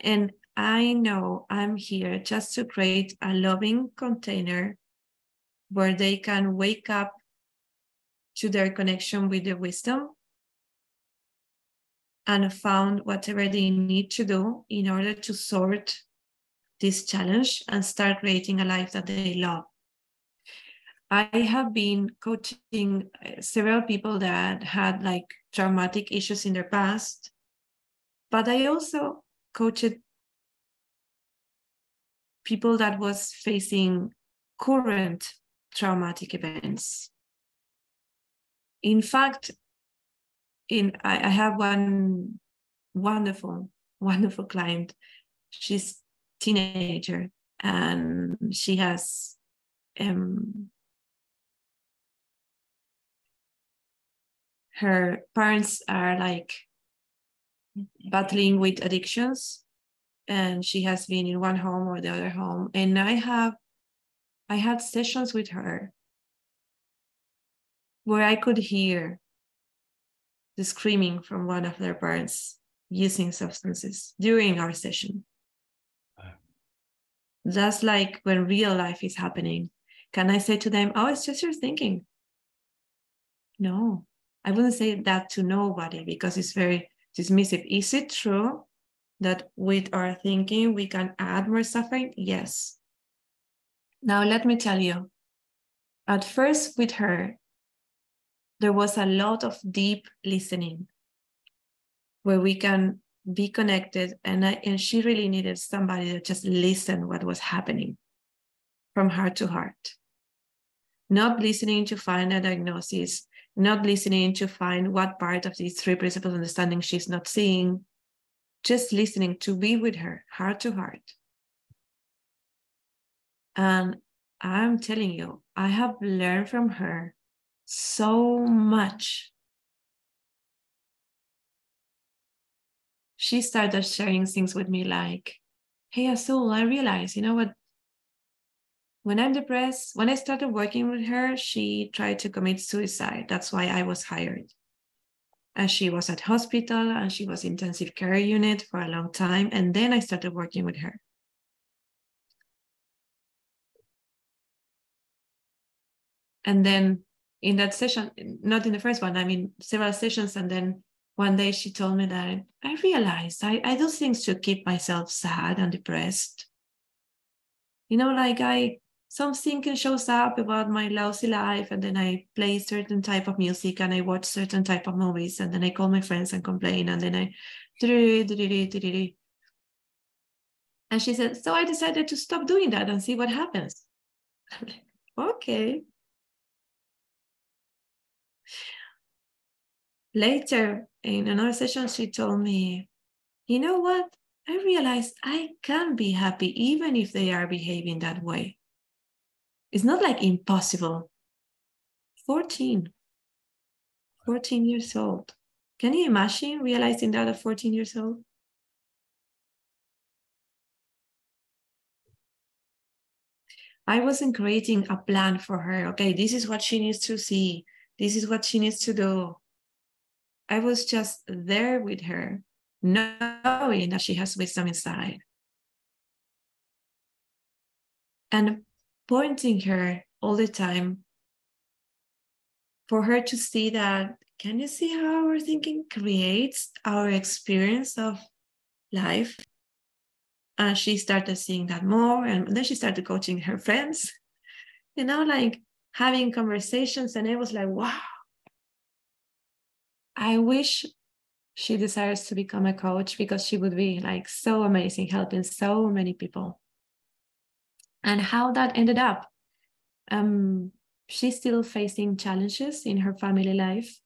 S2: and I know I'm here just to create a loving container where they can wake up to their connection with the wisdom and found whatever they need to do in order to sort this challenge and start creating a life that they love. I have been coaching uh, several people that had like traumatic issues in their past, but I also coached people that was facing current traumatic events. In fact, in I, I have one wonderful, wonderful client. She's teenager and she has um, her parents are like battling with addictions and she has been in one home or the other home and i have I had sessions with her where I could hear the screaming from one of their parents using substances during our session. Just like when real life is happening. Can I say to them, oh, it's just your thinking? No, I wouldn't say that to nobody because it's very dismissive. Is it true that with our thinking we can add more suffering? Yes. Now, let me tell you, at first with her, there was a lot of deep listening where we can be connected and I, and she really needed somebody to just listen what was happening from heart to heart not listening to find a diagnosis not listening to find what part of these three principles of understanding she's not seeing just listening to be with her heart to heart and i'm telling you i have learned from her so much. She started sharing things with me like, hey, Azul, I realize, you know what? When I'm depressed, when I started working with her, she tried to commit suicide. That's why I was hired. And she was at hospital and she was intensive care unit for a long time. And then I started working with her. And then in that session, not in the first one, I mean, several sessions. And then one day she told me that I realized I, I do things to keep myself sad and depressed. You know, like I, some thinking shows up about my lousy life, and then I play certain type of music and I watch certain type of movies, and then I call my friends and complain, and then I, and she said, so I decided to stop doing that and see what happens. okay. later in another session, she told me, you know what? I realized I can be happy even if they are behaving that way. It's not like impossible. 14, 14 years old. Can you imagine realizing that at 14 years old? I wasn't creating a plan for her. Okay, this is what she needs to see. This is what she needs to do. I was just there with her, knowing that she has wisdom inside. And pointing her all the time for her to see that can you see how our thinking creates our experience of life? And she started seeing that more. And then she started coaching her friends, you know, like having conversations. And it was like, wow, I wish she desires to become a coach because she would be like so amazing, helping so many people. And how that ended up, um, she's still facing challenges in her family life.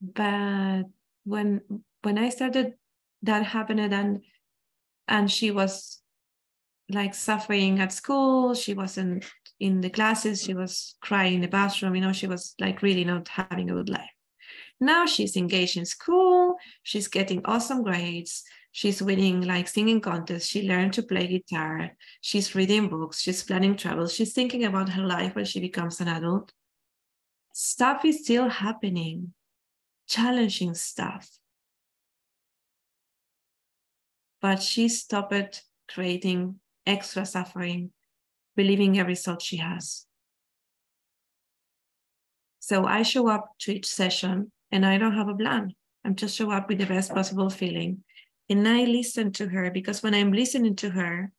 S2: But when when I started, that happened, and and she was like suffering at school. She wasn't in the classes. She was crying in the bathroom. You know, she was like really not having a good life. Now she's engaged in school. She's getting awesome grades. She's winning like singing contests. She learned to play guitar. She's reading books. She's planning travels. She's thinking about her life when she becomes an adult. Stuff is still happening, challenging stuff. But she stopped creating extra suffering, believing every thought she has. So I show up to each session and I don't have a plan. I'm just show up with the best possible feeling. And I listen to her because when I'm listening to her,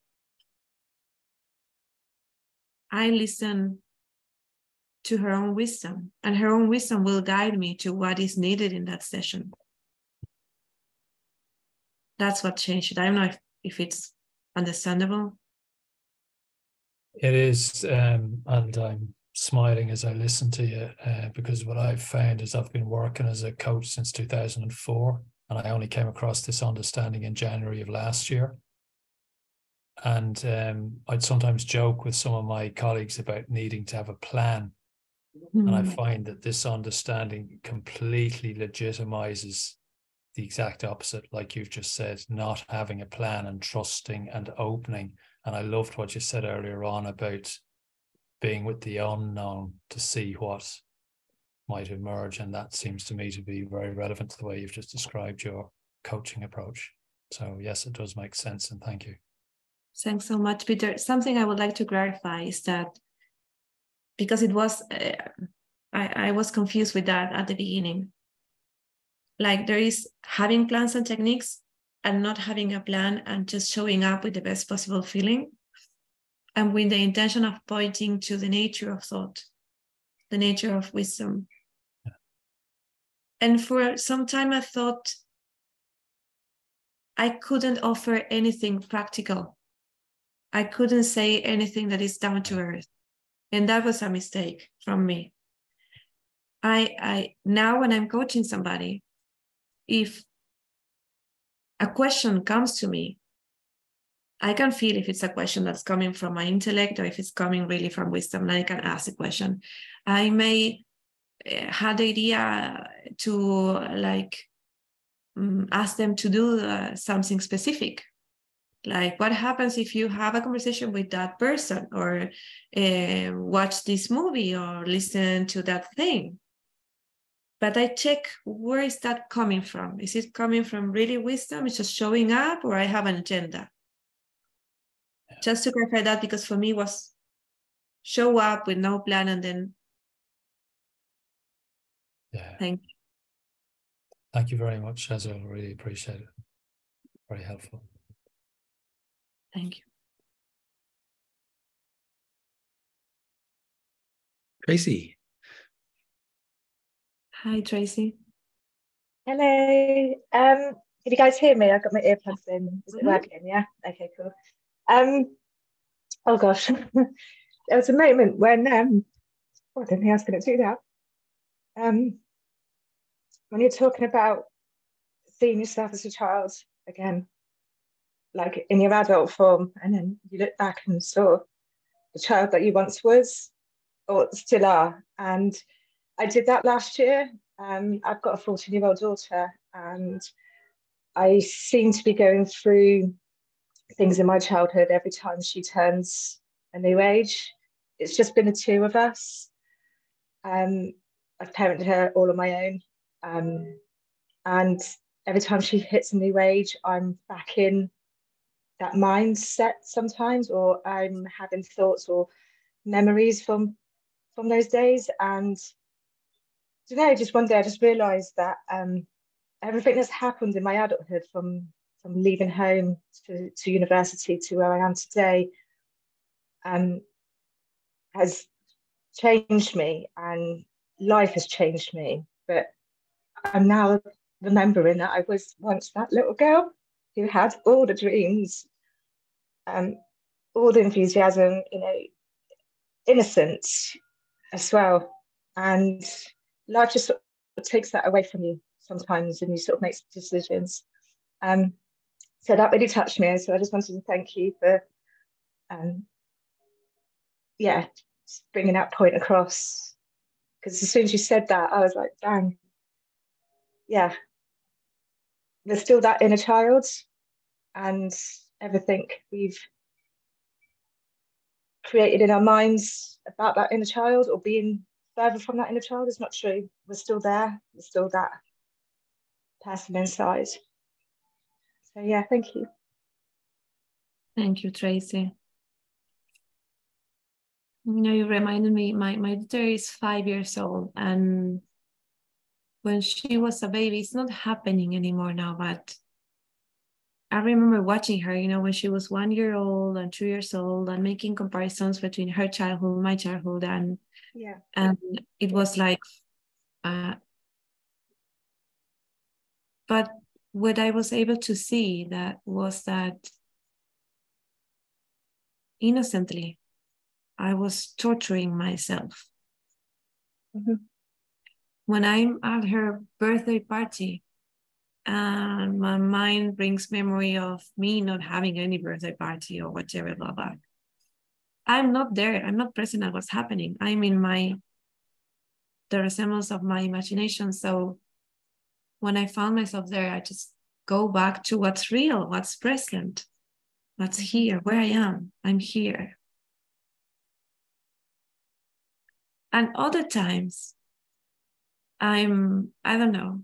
S2: I listen to her own wisdom, and her own wisdom will guide me to what is needed in that session. That's what changed it. I don't know if, if it's understandable?
S7: It is, um, and I'm smiling as I listen to you uh, because what I've found is I've been working as a coach since 2004, and I only came across this understanding in January of last year. And um, I'd sometimes joke with some of my colleagues about needing to have a plan. Mm. And I hmm. find that this understanding completely legitimizes the exact opposite, like you've just said, not having a plan and trusting and opening And I loved what you said earlier on about being with the unknown to see what might emerge. And that seems to me to be very relevant to the way you've just described your coaching approach. So, yes, it does make sense. And thank you.
S2: Thanks so much, Peter. Something I would like to clarify is that because it was, uh, I, I was confused with that at the beginning. Like there is having plans and techniques and not having a plan and just showing up with the best possible feeling and with the intention of pointing to the nature of thought, the nature of wisdom. And for some time, I thought I couldn't offer anything practical. I couldn't say anything that is down to earth. And that was a mistake from me. I, I now when I'm coaching somebody, if a question comes to me, I can feel if it's a question that's coming from my intellect or if it's coming really from wisdom, and I can ask the question. I may had the idea to like um, ask them to do uh, something specific like what happens if you have a conversation with that person or uh, watch this movie or listen to that thing but I check where is that coming from? Is it coming from really wisdom? It's just showing up, or I have an agenda? Yeah. Just to clarify that, because for me was show up with no plan and then.
S7: Yeah.
S2: Thank you.
S7: Thank you very much, Azul. Really appreciate it. Very helpful.
S2: Thank you.
S1: Tracy.
S2: Hi, Tracy.
S8: Hello. Um, can you guys hear me? I've got my earplugs in. Is it mm-hmm. working? Yeah. Okay, cool. Um, oh gosh, there was a moment when um, oh, I didn't think I was going to do that. Um, when you're talking about seeing yourself as a child again, like in your adult form, and then you look back and saw the child that you once was or still are, and I did that last year. Um, I've got a 14 year old daughter, and I seem to be going through things in my childhood every time she turns a new age. It's just been the two of us. Um, I've parented her all on my own. Um, and every time she hits a new age, I'm back in that mindset sometimes, or I'm having thoughts or memories from from those days. And today, just one day, I just realised that um, everything that's happened in my adulthood, from from leaving home to, to university to where I am today, um, has changed me, and life has changed me. But I'm now remembering that I was once that little girl who had all the dreams, um, all the enthusiasm, you know, innocence as well, and life just sort of takes that away from you sometimes and you sort of make decisions. Um, so that really touched me. So I just wanted to thank you for, um, yeah, bringing that point across. Because as soon as you said that, I was like, dang, yeah, there's still that inner child and everything we've created in our minds about that inner child or being further from that inner child is not true. We're still there. We're still that person inside. So yeah, thank you.
S2: Thank you, Tracy. You know, you reminded me, my, my daughter is five years old and when she was a baby, it's not happening anymore now, but I remember watching her, you know, when she was one year old and two years old and making comparisons between her childhood, my childhood, and
S8: yeah
S2: and it was like uh, but what i was able to see that was that innocently i was torturing myself mm-hmm. When i'm at her birthday party and my mind brings memory of me not having any birthday party or whatever blah blah I'm not there. I'm not present at what's happening. I'm in my the resemblance of my imagination. So when I found myself there, I just go back to what's real, what's present. what's here, where I am. I'm here. And other times, I'm, I don't know,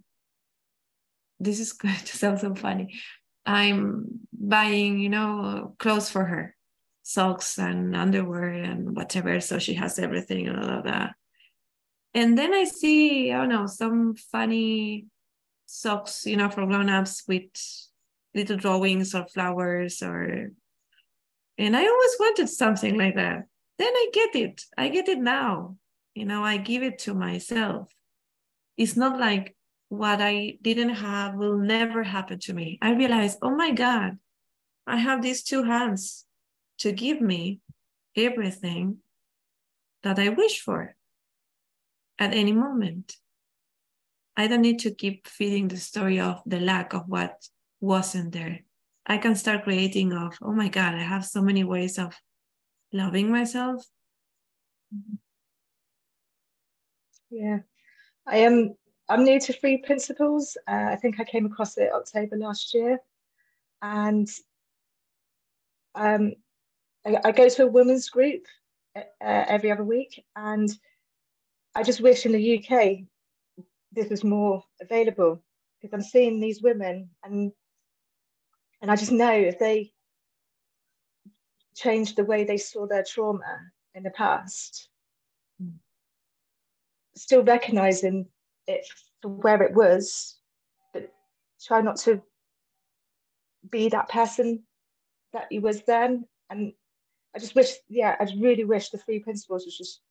S2: this is going to sound so funny. I'm buying, you know, clothes for her, socks and underwear and whatever. So she has everything and all of that. And then I see, I don't know, some funny socks, you know, for grown-ups with little drawings or flowers or and I always wanted something like that. Then I get it. I get it now. You know, I give it to myself. It's not like what I didn't have will never happen to me. I realize, oh my God, I have these two hands to give me everything that I wish for at any moment. I don't need to keep feeding the story of the lack of what wasn't there. I can start creating of, oh my God, I have so many ways of loving myself.
S8: Yeah. I am I'm new to Three Principles. Uh, I think I came across it October last year. And um, I, I, go to a women's group uh, every other week. And I just wish in the UK this was more available because I'm seeing these women and and I just know if they changed the way they saw their trauma in the past, still recognizing it for where it was, but try not to be that person that he was then. And I just wish, yeah, I really wish the three principles was just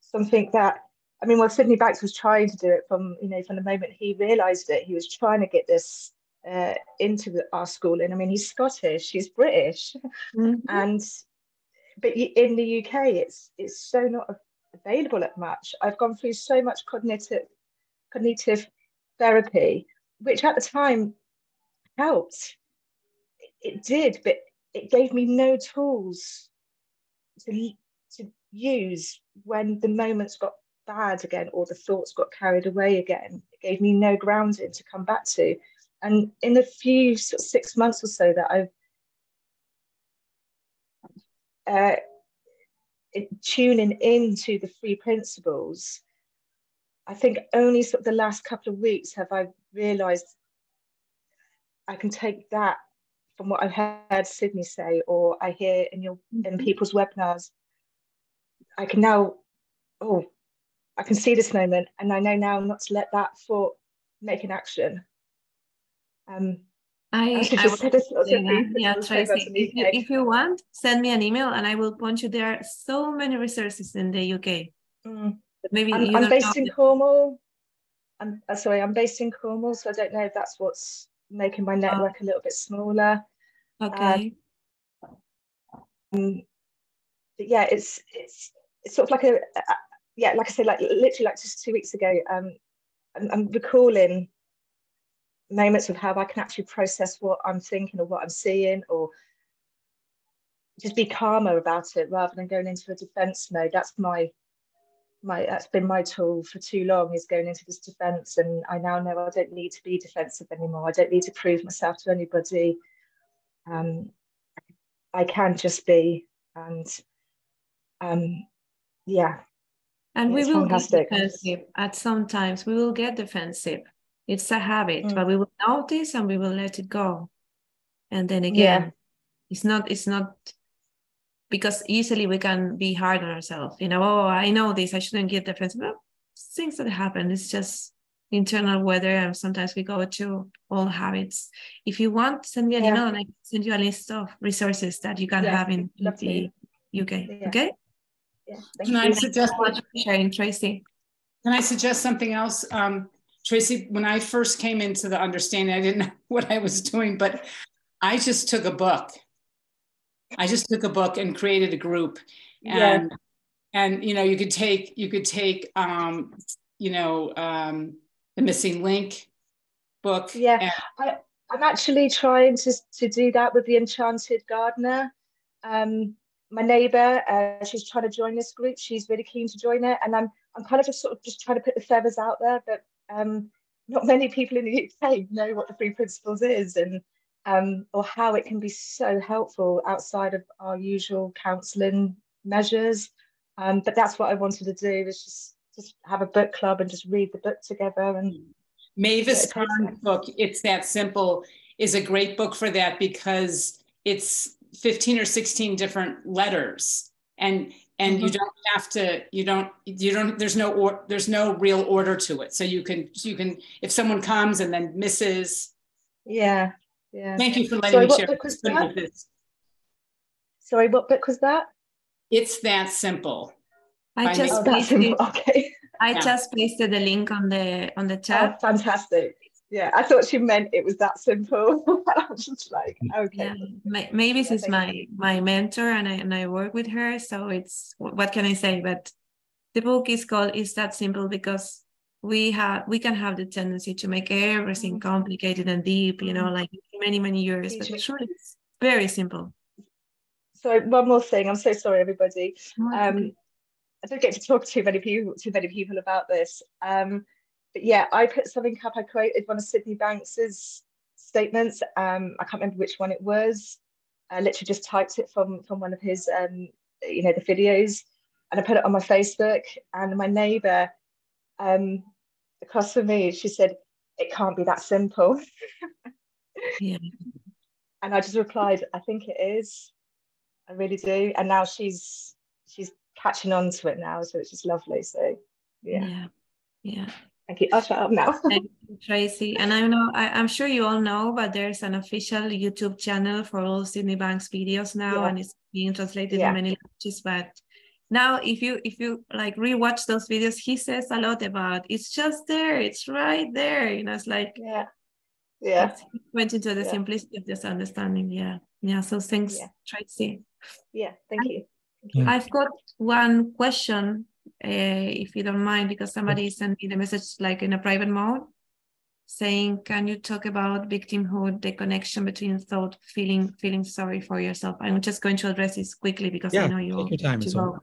S8: something that I mean, well, Sydney Banks was trying to do it from, you know, from the moment he realised it, he was trying to get this uh, into the, our schooling. I mean, he's Scottish, he's British, mm-hmm. and but in the UK, it's it's so not available at much. I've gone through so much cognitive cognitive therapy, which at the time helped. It did, but it gave me no tools to to use when the moments got bad again or the thoughts got carried away again. It gave me no grounding to come back to. And in the few sort of six months or so that I've uh, tuning into the three principles, I think only sort of the last couple of weeks have I realised I can take that from what I've heard Sydney say, or I hear in your in mm-hmm. people's webinars. I can now, oh, I can see this moment and I know now not to let that thought make an action. Um,
S2: I, I, I yeah, Tracy, if you, if you want, send me an email and I will point you. There are so many resources in the UK. Mm.
S8: Maybe I'm, I'm based in Cornwall. I'm uh, sorry, I'm based in Cornwall, so I don't know if that's what's making my network oh. a little bit smaller.
S2: Okay.
S8: Um, but yeah, it's it's it's sort of like a, a yeah, like I said, like literally like just two weeks ago, um, I'm, I'm, recalling moments of how I can actually process what I'm thinking or what I'm seeing, or just be calmer about it rather than going into a defense mode. That's my my that's been my tool for too long is going into this defense, and I now know I don't need to be defensive anymore. I don't need to prove myself to anybody. Um, I can just be, and um, yeah,
S2: and we will fantastic. get defensive at some times. We will get defensive. It's a habit, mm. but we will notice and we will let it go. And then again, yeah. it's not, it's not because easily we can be hard on ourselves. You know, oh, I know this, I shouldn't get defensive. Well, things that happen. It's just internal weather and sometimes we go to old habits. If you want, send me an yeah. email and I can send you a list of resources that you can yeah. have in, in the UK. Yeah. Okay?
S4: Yeah, Can you. I suggest
S2: so much for sharing, Tracy?
S4: Can I suggest something else? Um, Tracy, when I first came into the understanding, I didn't know what I was doing, but I just took a book. I just took a book and created a group. And yeah. and you know, you could take you could take um, you know, um, the missing link book.
S8: Yeah. And- I, I'm actually trying to, to do that with the Enchanted Gardener. Um, my neighbor, uh, she's trying to join this group. She's really keen to join it, and I'm I'm kind of just sort of just trying to put the feathers out there. But um, not many people in the UK know what the three principles is, and um, or how it can be so helpful outside of our usual counselling measures. Um, but that's what I wanted to do was just just have a book club and just read the book together and
S4: Mavis Karn's book, It's That Simple, is a great book for that because it's 15 or 16 different letters. And and mm-hmm. you don't have to you don't you don't there's no or there's no real order to it so you can you can if someone comes and then misses
S8: yeah yeah
S4: thank you for letting Sorry, me share
S8: book was that? This. Sorry, what book was that?
S4: It's that simple.
S2: I just
S8: oh, pasted, okay.
S2: I yeah. just pasted the link on the on the chat.
S8: Oh, fantastic. Yeah, I thought she meant it was that simple. I was just like, okay.
S2: Yeah, Mavis is my my mentor, and I and I work with her. So it's what can I say? But the book is called "Is That Simple" because we have we can have the tendency to make everything mm-hmm. complicated and deep. You know, mm-hmm. like many many years, but truly it's very simple.
S8: So one more thing. I'm so sorry, everybody. Um, I don't get to talk to too many people too many people about this. Um, but yeah, I put something up. I quoted one of Sydney Banks's statements. Um, I can't remember which one it was. I literally just typed it from from one of his, um, you know, the videos, and I put it on my Facebook. And my neighbour, um, across from me, she said, "It can't be that simple."
S2: yeah.
S8: And I just replied, "I think it is. I really do." And now she's she's catching on to it now, so it's just lovely. So
S2: yeah, yeah. yeah.
S8: Thank you. I'll shut up now. Thank
S2: you, Tracy. And I know, I, am sure you all know, but there's an official YouTube channel for all Sydney Banks videos now, yeah. and it's being translated yeah. in many languages. But now, if you if you like rewatch those videos, he says a lot about it's just there, it's right there. You know, it's like
S8: yeah, yeah.
S2: Went into the yeah. simplicity of this understanding. Yeah, yeah. So thanks, yeah. Tracy.
S8: Yeah, thank you.
S2: I've got one question Eh, if you don't mind, because somebody sent me the message like in a private mode saying, can you talk about victimhood, the connection between thought, feeling, feeling sorry for yourself? I'm just going to address this quickly because
S1: yeah,
S2: I know you
S1: take your time.
S2: Go.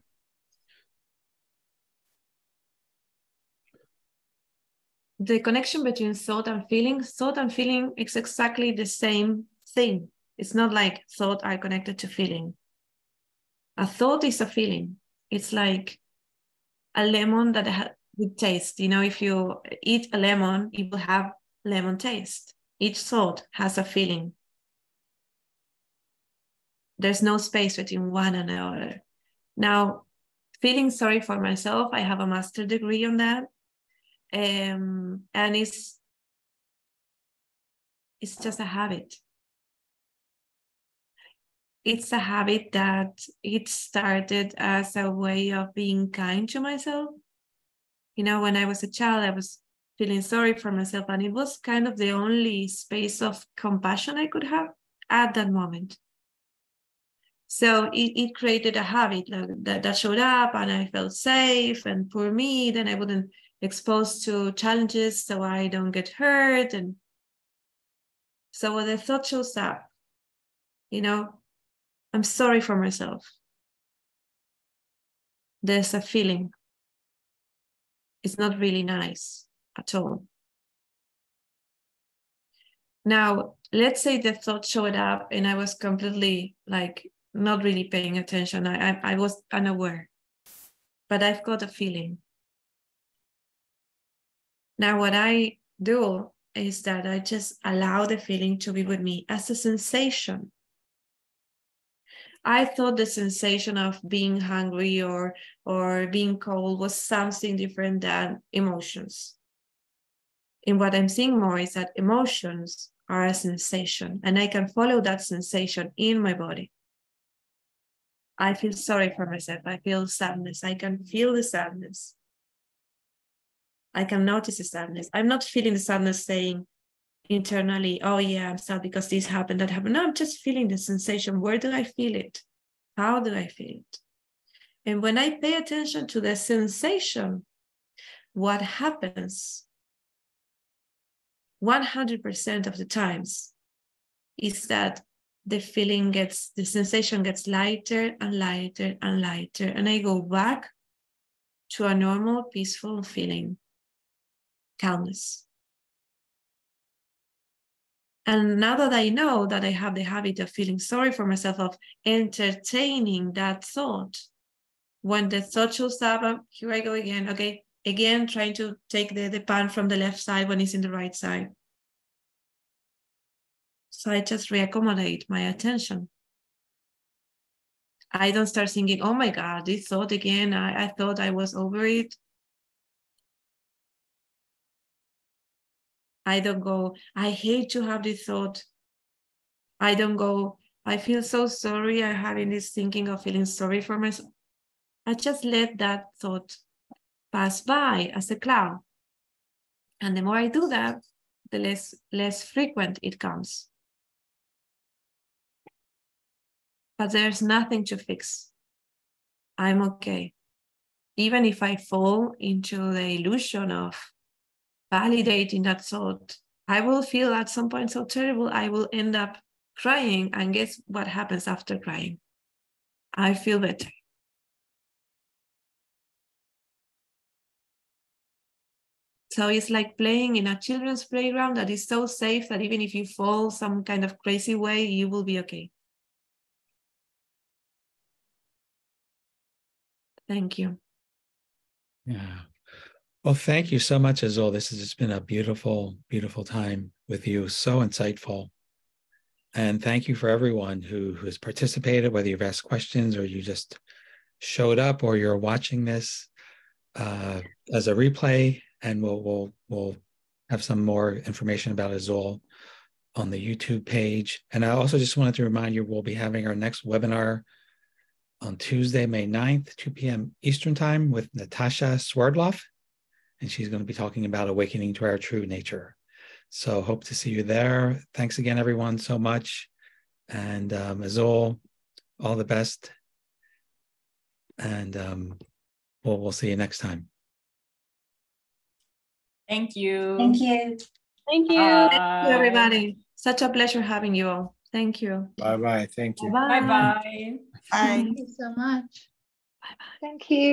S2: The connection between thought and feeling, thought and feeling is exactly the same thing. It's not like thought are connected to feeling. A thought is a feeling. It's like a lemon that has good taste. You know, if you eat a lemon, it will have lemon taste. Each thought has a feeling. There's no space between one and the other. Now, feeling sorry for myself, I have a master degree on that. Um, and it's it's just a habit it's a habit that it started as a way of being kind to myself. You know, when I was a child, I was feeling sorry for myself, and it was kind of the only space of compassion I could have at that moment. So it, it created a habit that, that showed up, and I felt safe. And for me, then I wouldn't exposed to challenges so I don't get hurt. And so when the thought shows up, you know, I'm sorry for myself. There's a feeling. It's not really nice at all. Now, let's say the thought showed up and I was completely like not really paying attention. I, I, I was unaware, but I've got a feeling. Now, what I do is that I just allow the feeling to be with me as a sensation I thought the sensation of being hungry or or being cold was something different than emotions. And what I'm seeing more is that emotions are a sensation, and I can follow that sensation in my body. I feel sorry for myself. I feel sadness. I can feel the sadness. I can notice the sadness. I'm not feeling the sadness saying, internally, oh yeah, I'm sad because this happened, that happened. No, I'm just feeling the sensation. Where do I feel it? How do I feel it? And when I pay attention to the sensation, what happens 100% of the times is that the feeling gets, the sensation gets lighter and lighter and lighter. And I go back to a normal, peaceful feeling, calmness. And now that I know that I have the habit of feeling sorry for myself, of entertaining that thought, when the thought shows up, um, here I go again. Okay, again, trying to take the, the pan from the left side when it's in the right side. So I just reaccommodate my attention. I don't start thinking, oh my God, this thought again. I, I thought I was over it. I don't go, I hate to have this thought. I don't go, I feel so sorry. I'm having this thinking of feeling sorry for myself. I just let that thought pass by as a cloud. And the more I do that, the less less frequent it comes. But there's nothing to fix. I'm okay. Even if I fall into the illusion of validating that thought, I will feel at some point so terrible, I will end up crying. And guess what happens after crying? I feel better. So it's like playing in a children's playground that is so safe that even if you fall some kind of crazy way, you will be okay. Thank you.
S1: Yeah. Well, thank you so much, Azul. This has just been a beautiful, beautiful time with you. So insightful. And thank you for everyone who, who has participated, whether you've asked questions or you just showed up or you're watching this uh, as a replay. And we'll, we'll, we'll have some more information about Azul on the YouTube page. And I also just wanted to remind you, we'll be having our next webinar on Tuesday, May 9th, 2 p.m. Eastern Time with Natasha Swerdloff. And she's going to be talking about awakening to our true nature. So hope to see you there. Thanks again, everyone, so much. And um, Azul, all the best. And um, we'll, we'll see you next time.
S6: Thank you.
S5: Thank you.
S8: Thank you.
S6: Bye.
S2: Thank you, everybody. Such a pleasure having you all. Thank you.
S3: Bye bye. Thank you.
S6: Bye Bye bye.
S9: Thank you so much. Bye bye.
S8: Thank you.